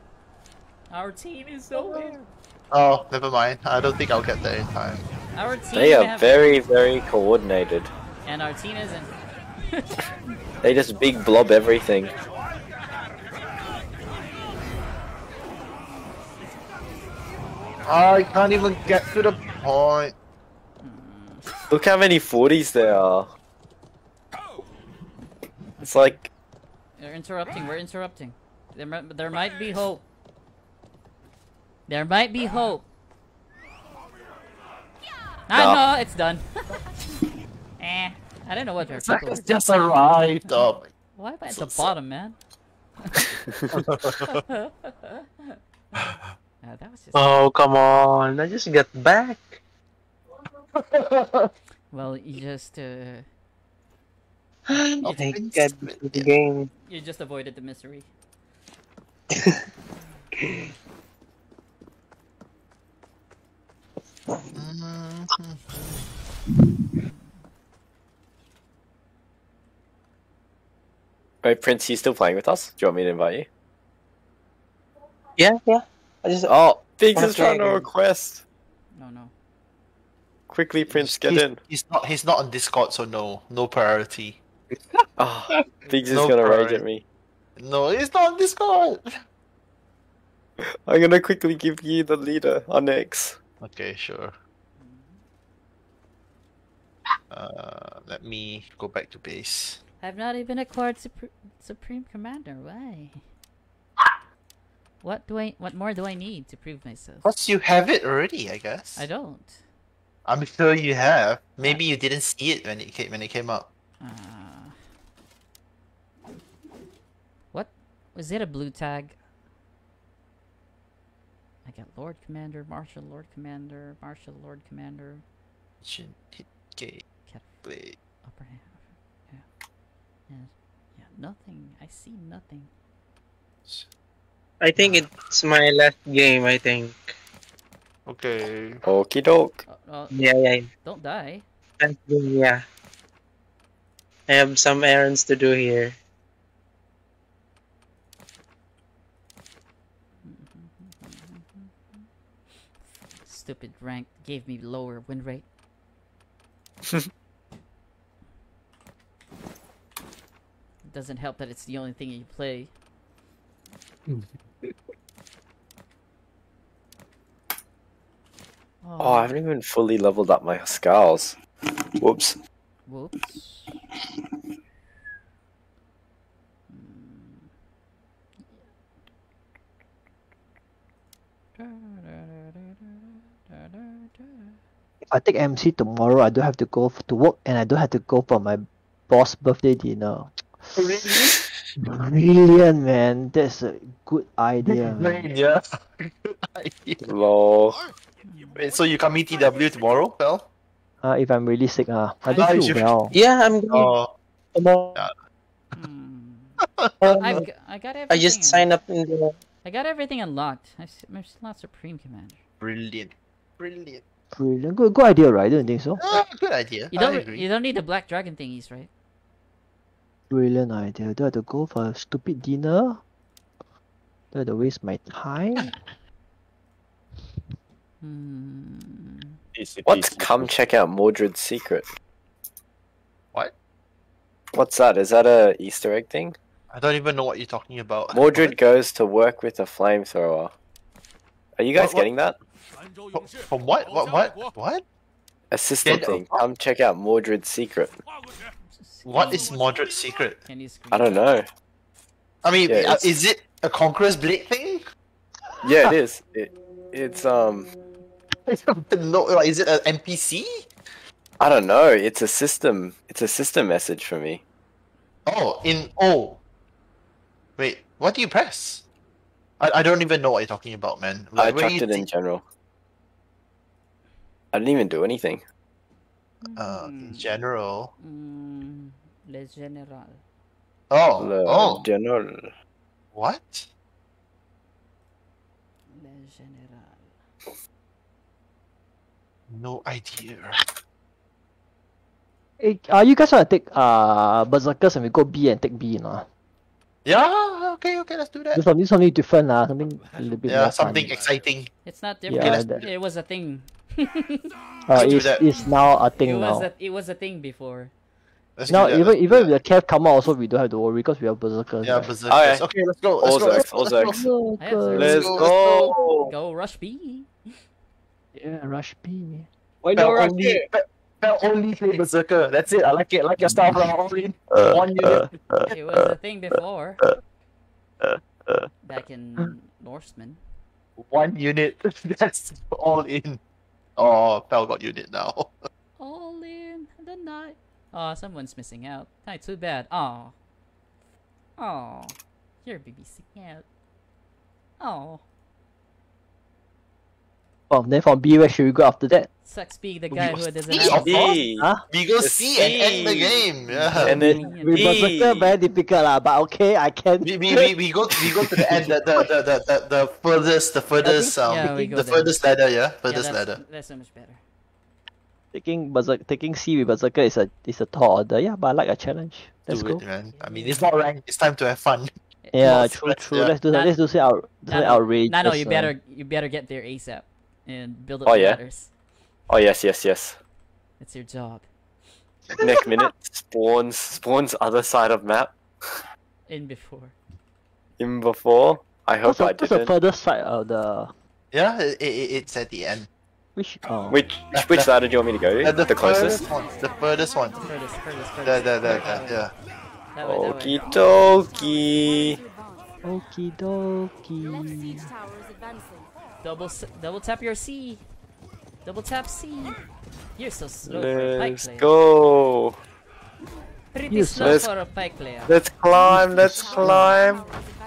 Our team is nowhere. Oh, never mind. I don't think I'll get there in time. Our team They are very, very coordinated. and our team isn't. [laughs] They just big blob everything. I can't even get to the point. Look how many 40s there are. It's like, They're interrupting. We're interrupting. There, there might be hope. There might be hope. I know it's done. [laughs] eh, I don't know what they're people. It's just arrived. Oh Why am I at So the sad. bottom, man? [laughs] [laughs] That was just. Oh, come on. I just got back. Well, you just uh, Um, oh, thank God the game. you just avoided the misery. Mm-hmm. wait, Prince, you still playing with us? Do you want me to invite you? Yeah, yeah. I just Oh, Biggs is trying to request. No, no. Quickly, Prince, get he's, in. He's not. He's not on Discord, so no, no priority. Oh, [laughs] Biggs is No gonna rage at me. No, he's not on Discord. I'm gonna quickly give you the leader on X. Okay, sure. Uh, let me go back to base. I've not even acquired Supre- Supreme Commander. Why? What do I? What more do I need to prove myself? Plus, you have it already, I guess. I don't. I'm sure you have. Maybe you didn't see it when it came when it came up. Uh, what was it? A blue tag? I got Lord Commander, Marshal Lord Commander, Marshal Lord Commander, Shin- hit gate Cat blade. upper half. Yeah. Yeah. Yeah. Nothing. I see nothing. I think it's my last game, I think. Okay. Okie doke. Oh, oh, Yeah, yeah. don't die. Yeah. I have some errands to do here. Stupid rank gave me lower win rate. [laughs] It doesn't help that it's the only thing you play. Oh, I haven't even fully leveled up my scars. Whoops. Whoops. Hmm. If I take MC tomorrow, I don't have to go to work and I don't have to go for my boss birthday dinner. Really? Brilliant, man. That's a good idea. [laughs] man. Yeah. [laughs] Lol. Wait, so you coming TW tomorrow, pal? Uh, if I'm really sick, uh, I Ah, don't you feel should- well. [laughs] Yeah, I'm going Oh, tomorrow. Hmm. Um, I've g- I got everything. I just signed up in the. I got everything unlocked. I'm still not Supreme Commander. brilliant. Brilliant. Brilliant. Good, good idea, right? Don't you think so? Ah, good idea. You don't. agree. You don't need the black dragon thingies, right? Brilliant idea. Do I have to go for a stupid dinner? Do I have to waste my time? Hmm. What's come check out Mordred's secret? What? What's that? Is that a Easter egg thing? I don't even know what you're talking about. Mordred [laughs] goes to work with a flamethrower. Are you guys What- what? getting that? Fr- From what? What? What? What? A system Get- thing. Come check out Mordred's secret. What is Mordred's secret? Can you screen I don't know. I mean, Yeah, uh, is it a Conqueror's Blade thing? Yeah, it is. It, it's um. I don't know. like, Is it an NPC? I don't know. It's a system. It's a system message for me. Oh, in oh. Wait, what do you press? I, I don't even know what you're talking about, man. I Where- where chucked it in general. I didn't even do anything. Uh, general. Mm, Le General. Oh, Le oh, general. what? Le General. No idea. Hey, uh, you guys want to take uh berserkers and we go B and take B, you know? Yeah, okay, okay, let's do Do that. something something different, lah. Something a little bit Yeah, more fun. something exciting. It's not Yeah, different. that- it was a thing. Uh, it's, it's now a it thing was now. a it was a thing before. Let's Now even let's even that. with the cav come out also we don't have to worry because we have berserkers. Yeah, right? berserkers. Okay. Okay, let's go. Let's All go. Let's Zergs, go. all Let's go. Zergs. I have Berserkers. Let's go, go. Go rush B. Yeah, rush B. Why Fel no rush only, here? Fel- Fel only play berserker. That's it. I like it. I like your style. bro. All in. Uh, uh One unit. It was a thing before. Uh, uh, Back in Norseman. One unit. [laughs] That's all in. Oh, Fel got unit now. [laughs] All in the night. Oh, someone's missing out. Hi, too bad. Oh. Oh. You're BBC out. Oh. Oh, then from B where should we go after that? Sucks being the guy who doesn't B, have of course. B. Huh? We go The C and end the game. Yeah. And then With B. berserker very difficult lah, but okay, I can. we, we, we, we go we go to the end the the, the, the, the, the furthest the furthest um Yeah, the there. furthest ladder yeah Yeah, furthest that's, ladder that's so much better. taking berserk taking C with berserker is a is a tall order. Yeah, but I like a challenge. Let's do go. it man I mean it's not ranked it's time to have fun Yeah, true, true. yeah. Let's do that. Let's do say out, do say outrageous. No, no, you uh, better you better get there ASAP and build up Oh, yeah? ladders. Oh yes, yes, yes. It's your job. [laughs] Next minute spawns spawns other side of map. In before. In before. I hope What's the, I what's the didn't. furthest side of the yeah it, it, it's at the end which? Oh, Which which ladder do you want me to go? Uh, the, the closest. furthest one the furthest one Furthest, furthest, furthest. the, the, That the, way, yeah That way, that way. Okie dokie. okie Left dokie. Siege tower is advancing. Double double tap your C. Double tap C. You're so slow for a pike Let's player. go. Pretty You slow Let's- for a pike player. Let's climb. Let's climb.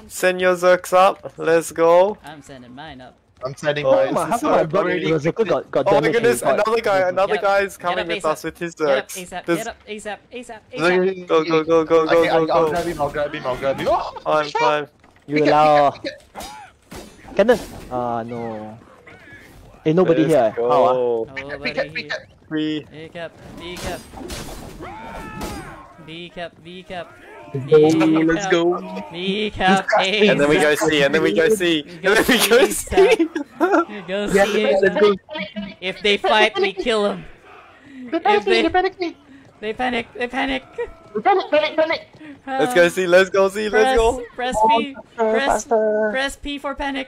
Send your Zerks up. Let's go. I'm sending mine up. I'm sending Oh my How come how come my blood already got got Oh my goodness! and got- Another guy. Another Get up. guy's Get coming with us with his Get up ASAP. This- Get up ASAP. ASAP. ASAP. Go go go go go okay, go I'll, I'll go grab him I'll grab him I'll grab him oh, Climb climb. You allow. Cannon. Ah no. Hey, nobody Let's here. How ah? Nobody Pick up, pick here. up. Free. B cap. B cap. B cap. B cap. let's go. B cap. And then we go see. And then we go see. And then we go see. Go see ASAP. [laughs] If they fight, we kill them. If they, they panic. They panic. Panic! Panic! Panic! Let's go see. Let's go see. Let's go. press P. Press, press P for panic.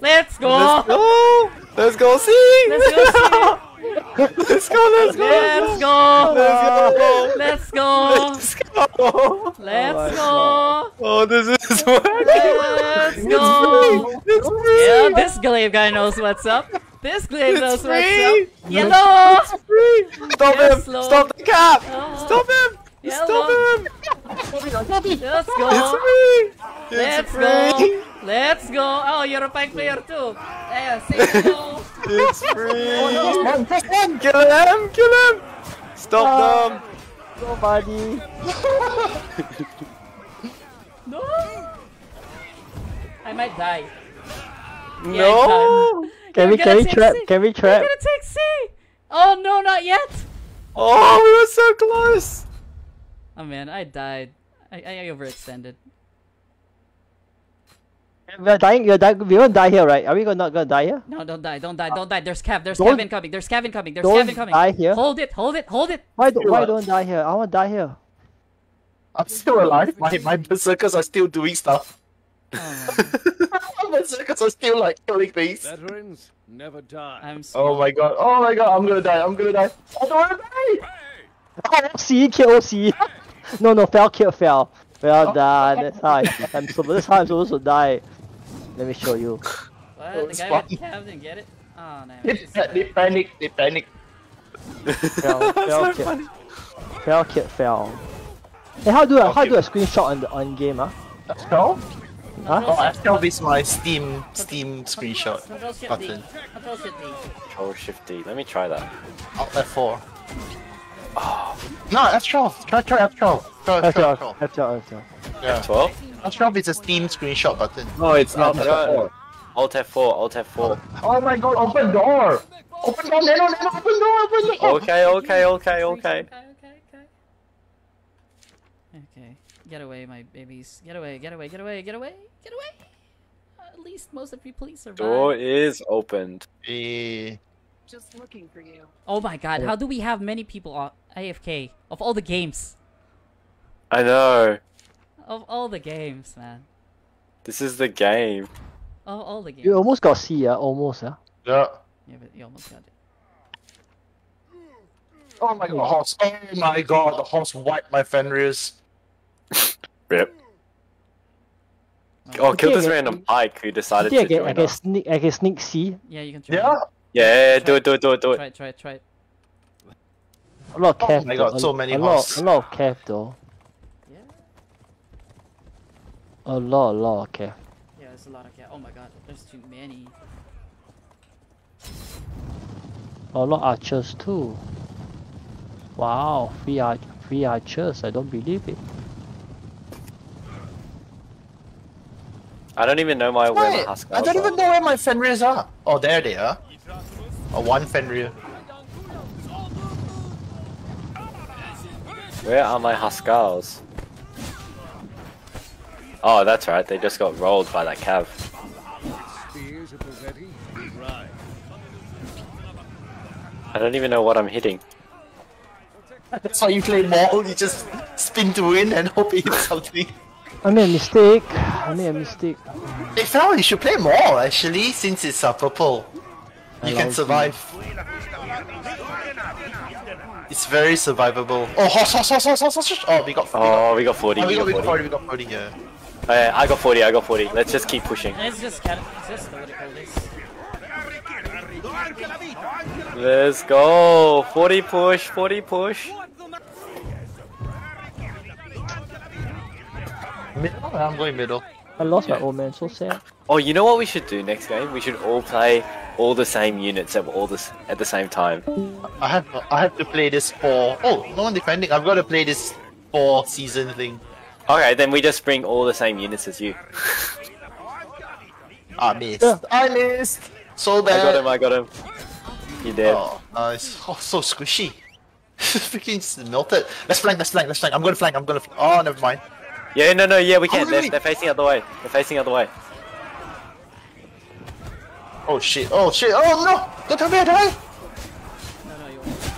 Let's go. Let's go. Let's go see. Let's go see. [laughs] Let's go. Let's go. Let's go. Let's go. Let's go. Let's go. Oh, oh, this is working. Let's It's go. free. It's free. Yeah, this glaive guy knows what's up. This glaive It's knows free. what's. Yellow. It's free. Stop Yes, him. Lord. Stop the cap. Oh. Stop him. Yellow. Stop him. Let's go! It's free. It's Let's free. go. Let's go. Oh, you're a pike player too. Yeah, uh, say [laughs] go. It's free. Oh, Kill him. Kill him. Stop uh. them. Nobody. [laughs] No. I might die. No. Can we can we trap? C. Can we You're gonna take C. Oh no, not yet. Oh, we were so close. Oh man, I died. I, I overextended. We're dying. You're dying. We won't die here, right? Are we gonna not gonna die here? No, don't die, don't die, don't die. There's Cav, there's Don't- Cav coming, there's Cav coming, there's don't Cav coming. die here. Hold it, hold it, hold it. Why do, why don't die here? I want to die here. I'm still alive. My my berserkers are still doing stuff. Oh, [laughs] my berserkers are still like killing things. Veterans never die. I'm Oh my god. Oh my god. I'm gonna die. I'm gonna die. I don't wanna die. Oh, see, kill, see. no, no, fell, kill, fell. Well oh. done. That's how I, I'm so, that's how I'm supposed to die. Let me show you. What? The guy with Cav didn't get it? Oh, no. They, they panic. They panic. Fell, [laughs] fell, kill. Fell, kill, fell. Hey, how do I, how do I screenshot on the on game, huh? Astral? Huh? Oh, Astral is my Steam Steam screenshot Control Shift button. Control Shift D. Control Shift D. Let me try that. Alt F4. Ah. No, Astral. Try try Astral. Try, try F12, Astral. F12, F12. Yeah. 12? Astral is a Steam screenshot button. No, it's not. No. Alt F4, Alt F4. Oh my god, open door! Open door, Nano, Nano, open door, open door! Okay, okay, okay, okay. Okay, okay, okay. Okay. Get away, my babies. Get away, get away, get away, get away, get away! At least most of you please survive. Door is opened. Eh, Just looking for you. Oh my god, how do we have many people on AFK? Of all the games. I know. Of all the games, man. This is the game. Of all the games. You almost got C, uh, almost, huh? yeah. Yeah, but you almost got it. Oh my god, horse. Oh my god, the horse wiped my Fenris. [laughs] Rip. Oh, kill this Okay, random pike who decided think I to can, join I can us. sneak, I can sneak C. Yeah, you can try. Yeah? Yeah, do it, do it, do it, do it. Try it. it, try it, try it. A lot of Oh cav. my though. god, so many a lot, a lot of cav though. Yeah. A lot, a lot of cav. Yeah, there's a lot of cat. Oh my god, there's too many. A lot of archers too. Wow, three arch, three archers. I don't believe it. I don't even know my where my Huskarls I don't are. even know where my Fenris are. Oh, there they are. Oh, one Fenrir. Where are my Huskarls? Oh, that's right. They just got rolled by that cav. Spears at the ready. We ride. I don't even know what I'm hitting. That's why you play Maul, you just spin to win and hope you hit something. I made a mistake. I made a mistake. Hey, Fel, you should play more actually, since it's uh, purple. You can Allows survive. It's very survivable. Oh, horse, horse, horse, horse, horse, horse. Oh, we got 40. Oh, we got 40. Oh, we we got, we got got 40. 40, we got 40, yeah. Oh, yeah, I got 40. I got 40. Let's just keep pushing. And it's just cat. It's just what do you call this? Let's go. 40 push. 40 push. Middle? I'm going middle. I lost my old man. So sad. Oh, you know what we should do next game? We should all play all the same units at all this at the same time. I have I have to play this for. Oh, no one defending. I've got to play this for season thing. Okay, then we just bring all the same units as you. [laughs] I missed. I missed. So bad. I got him. I got him. He did. Oh, nice. Oh, so squishy. [laughs] Freaking melted. Let's flank. Let's flank. Let's flank. I'm gonna flank. I'm gonna. Flank. Oh, never mind. Yeah, no, no, yeah, we oh, can. Oh, They're, they're facing other way. They're facing other way. Oh shit. Oh shit. Oh no! Don't tell me I die. No, no, you won't.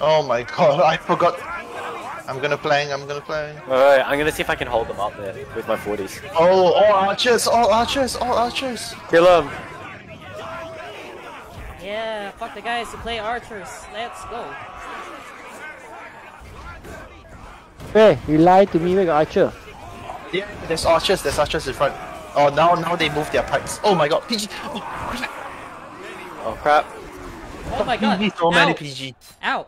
Oh my god! I forgot. I'm gonna flank. I'm gonna flank. Wait, wait, I'm gonna see if I can hold them up there with my 40s. Oh, all archers! All archers! All archers! Kill him. Yeah, fuck the guys who play archers. Let's go. Hey, you lied to me. Where got archer? Yeah, there's archers. There's archers in front. Oh, now now they move their pikes. Oh my god, PG. Oh, Oh crap. Oh my god. PG, [laughs] so many PG. Ow.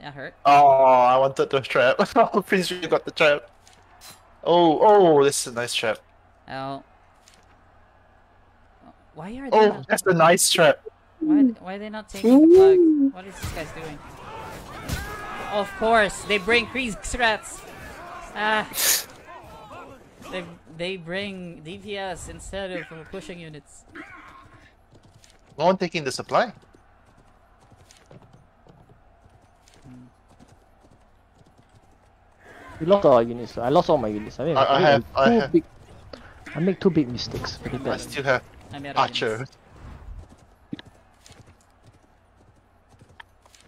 That hurt. Oh, I wanted the trap. [laughs] Oh, Prince really got the trap. Oh, oh, this is a nice trap. Ow. Why are they Oh, not? that's a nice trap. Why, why are they not taking the plug? What is this guy's doing? Of course, they bring Kriegsrats. Ah. They they bring DPS instead of pushing units. No one taking the supply. We lost all our units. I lost all my units. I mean, I- I made have- I two have. Big, I make two big mistakes. Very I still have I'm out of archer. units.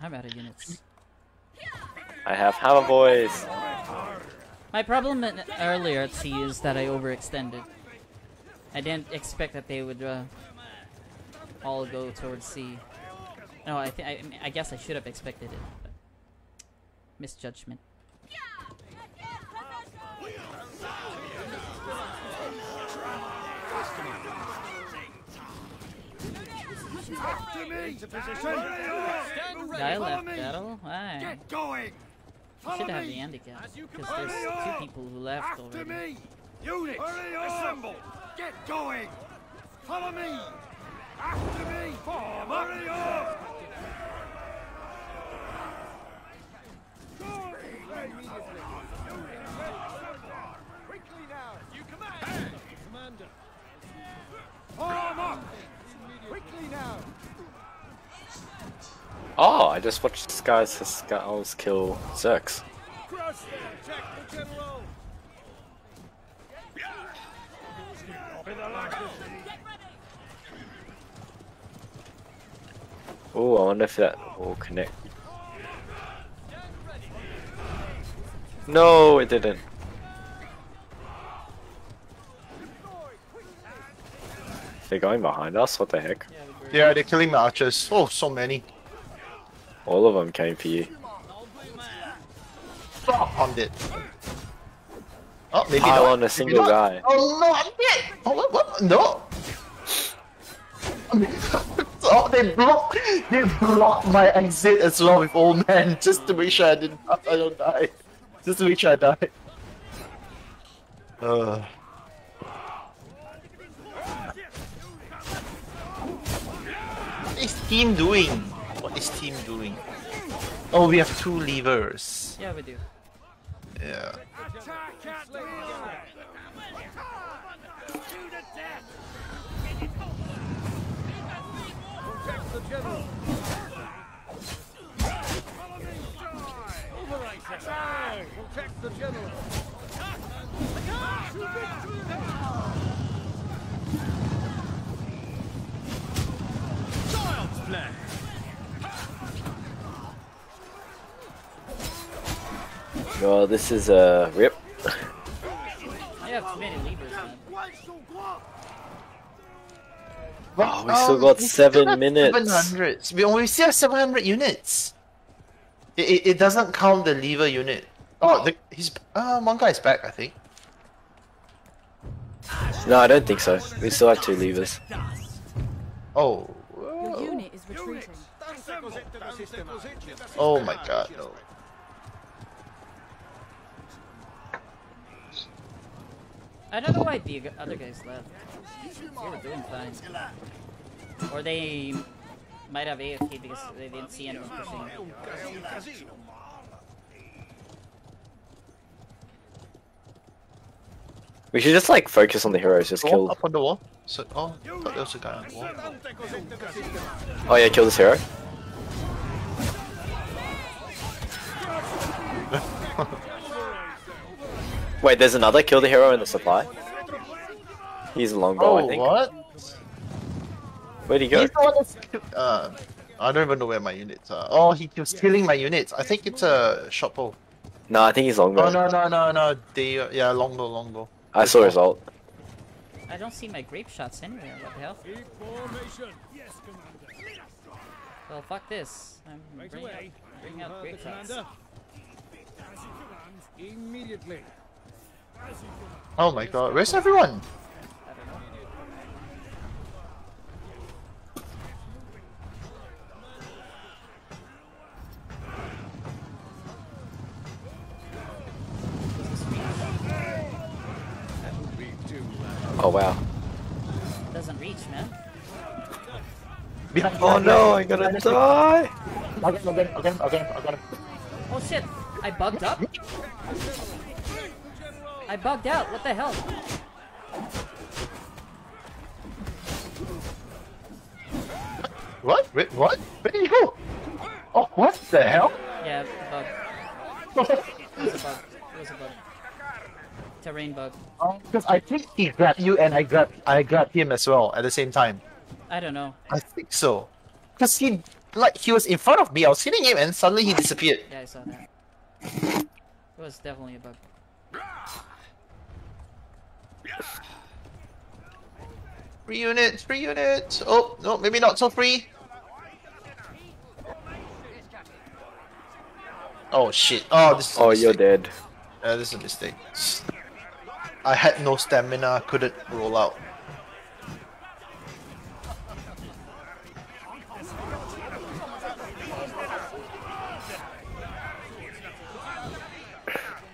I'm out of units. I have a voice. My problem earlier at C is that I overextended. I didn't expect that they would uh, all go towards C. No, I, th- I, I guess I should have expected it. But misjudgment. After me! Into position! Guy left battle? Why? Get going! I should have the handicap. Because Hurry there's two people who left After already. me! Units! Assemble! Get going! Follow me! After me! Form up! Hurry up! Quickly now! You command! Commander! Form up! Oh, I just watched this guy's skulls kill the the lashes! Oh, I wonder if that will connect. No, it didn't. They're going behind us? What the heck? Yeah, they're killing my archers. Oh, so many. All of them came for you. Oh, I'm dead. Oh, maybe Pile not. on a Maybe single not. guy. Oh no, I'm dead. Oh, what? what? No. [laughs] oh, they block. They blocked my exit as well with old man, just to make sure I didn't. I don't die. Just to make sure I die. Uh. What is team doing? What is team doing? Oh, we have two levers. Yeah, we do. Yeah. Attack at the! Protect the general! Well, this is a rip. I have too many levers, man. Oh, we still got seven minutes. Seven hundred. We only still have seven hundred units. It, it, it doesn't count the lever unit. Oh, the, he's uh one guy's back, I think. No, I don't think so. We still have two levers. Oh. Your unit is retreating. Oh my god, no. I don't know why the other guys left. They were doing fine. Or they might have AFK because they didn't see anyone pushing. We should just like focus on the heroes. Just Wall, kill. up on the wall. So, oh, I thought there was a guy on the wall. Oh yeah, kill this hero. [laughs] Wait, there's another. Kill the hero in the supply. He's a longbow, I Oh, think. what? Where'd he go? He's the one that's- Uh, I don't even know where my units are. Oh, he was killing my units. I think it's a shot bow. No, I think he's longbow. Oh no no no no! They uh, yeah longbow longbow. I saw his ult. I don't see my grapeshots anywhere. What the hell? Formation! Yes, Commander! Well, fuck this. I'm Right bringing, away! out, bringing out Commander, grapeshots. Commander! As you command, immediately! As you command! Oh my god, where's everyone? I don't know. Oh wow. Doesn't reach, man. Behind, Oh no, I'm gonna die. Again, again, again, again, again. Oh shit! I bugged up? I bugged out. What the hell? What? Wait, what? Where did he go? Oh, what the hell? Yeah, bug. It was a bug. It was a bug. Terrain bug. Oh, because I think he grabbed you and I grabbed I grabbed him as well at the same time. I don't know. I think so. Because he like he was in front of me, I was hitting him and suddenly he disappeared. Yeah, I saw that. It was definitely a bug. Free units, three units. Oh no, maybe not so free. Oh shit! Oh, this. Is a Oh, you're dead. Uh, this is a mistake. I had no stamina, couldn't roll out.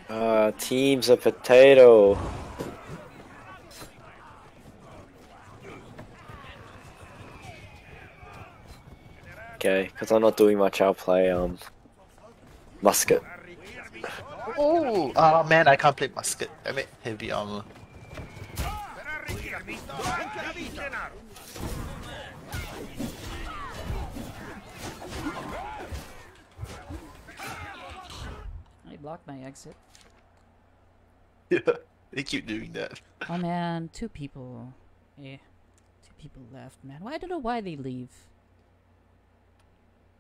Uh, teams a potato. Okay, because I'm not doing much, I'll play um musket. Oh, ah man, I can't play musket. Damn it, heavy armor. I blocked my exit. Yeah, [laughs] they keep doing that. Oh man, two people. Yeah, two people left, man. Well, I don't know why they leave.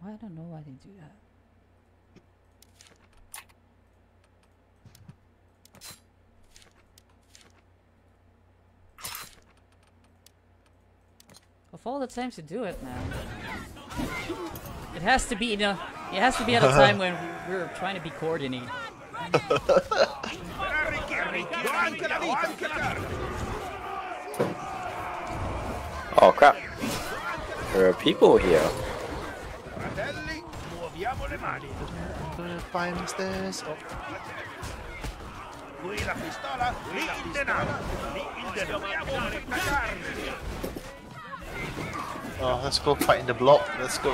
Why I don't know why they do that. Of all the times to do it, man. It has to be, you know, it has to be at a time [laughs] when we're trying to be coordinated. Oh crap. There are people here. Fratelli, muoviamo le mani. Gonna find stairs. Oh. Qui la pistola, lì il denaro. Lì il denaro. Dobbiamo attaccarli. oh, let's go fight in the block. Let's go.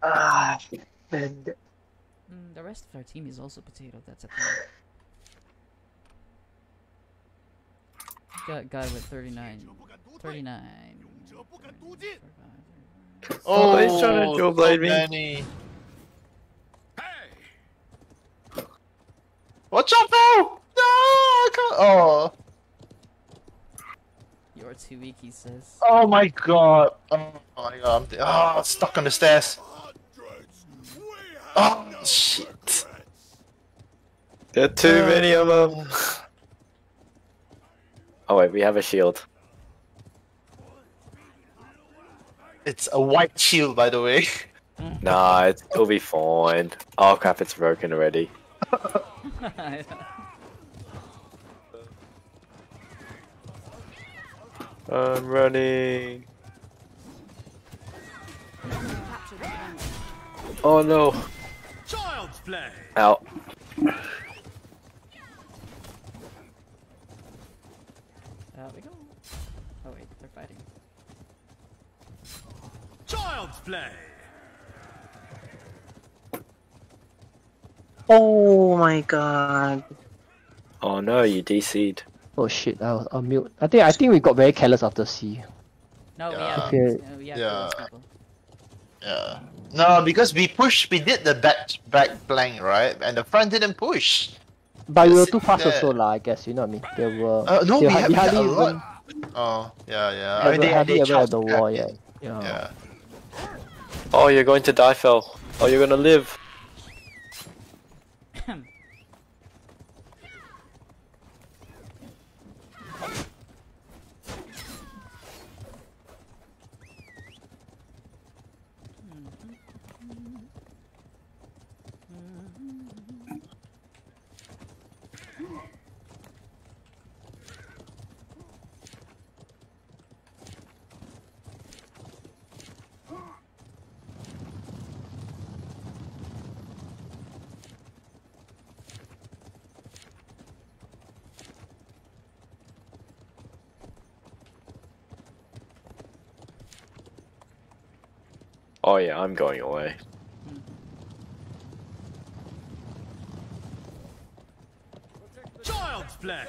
Ah, man. Mm, the rest of our team is also potato. That's a thing. Got guy with 39. 39. Oh, he's trying to dual blade so me. many. Watch out, no! No, I can't. Oh, You're too weak, he says. oh my god. Oh my god. I'm oh, stuck on the stairs. Oh shit. There are too many of uh, them. [laughs] Oh wait, we have a shield. It's a white shield, by the way. [laughs] Nah, it, it'll be fine. Oh crap, it's broken already. [laughs] I'm running. Oh no. Child's play. Out. Out we go. Oh wait, they're fighting. Child's play. Oh my god. Oh no, you DC'd. Oh shit, I was on mute. I think I think we got very careless after C. No, we Yeah. have, Okay. we have Yeah. Yeah. No, because we pushed, we did the back back flank, right? And the front didn't push. But we were too fast there. also lah, I guess, you know what I mean? They were Uh, no, they we ha- had, we had a hardly lot. even Oh, yeah, yeah. haven't, they, hardly they ever had charged the wall, war in. yet. Yeah. Yeah. Oh, you're going to die, Phil. Oh, you're gonna live. Oh yeah, I'm going away. Child's play.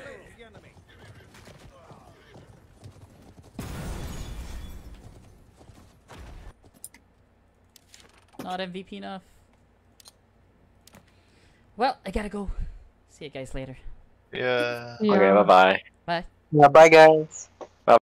Not MVP enough. Well, I gotta go. See you guys later. Yeah. Okay, bye bye. Bye. Yeah, bye guys.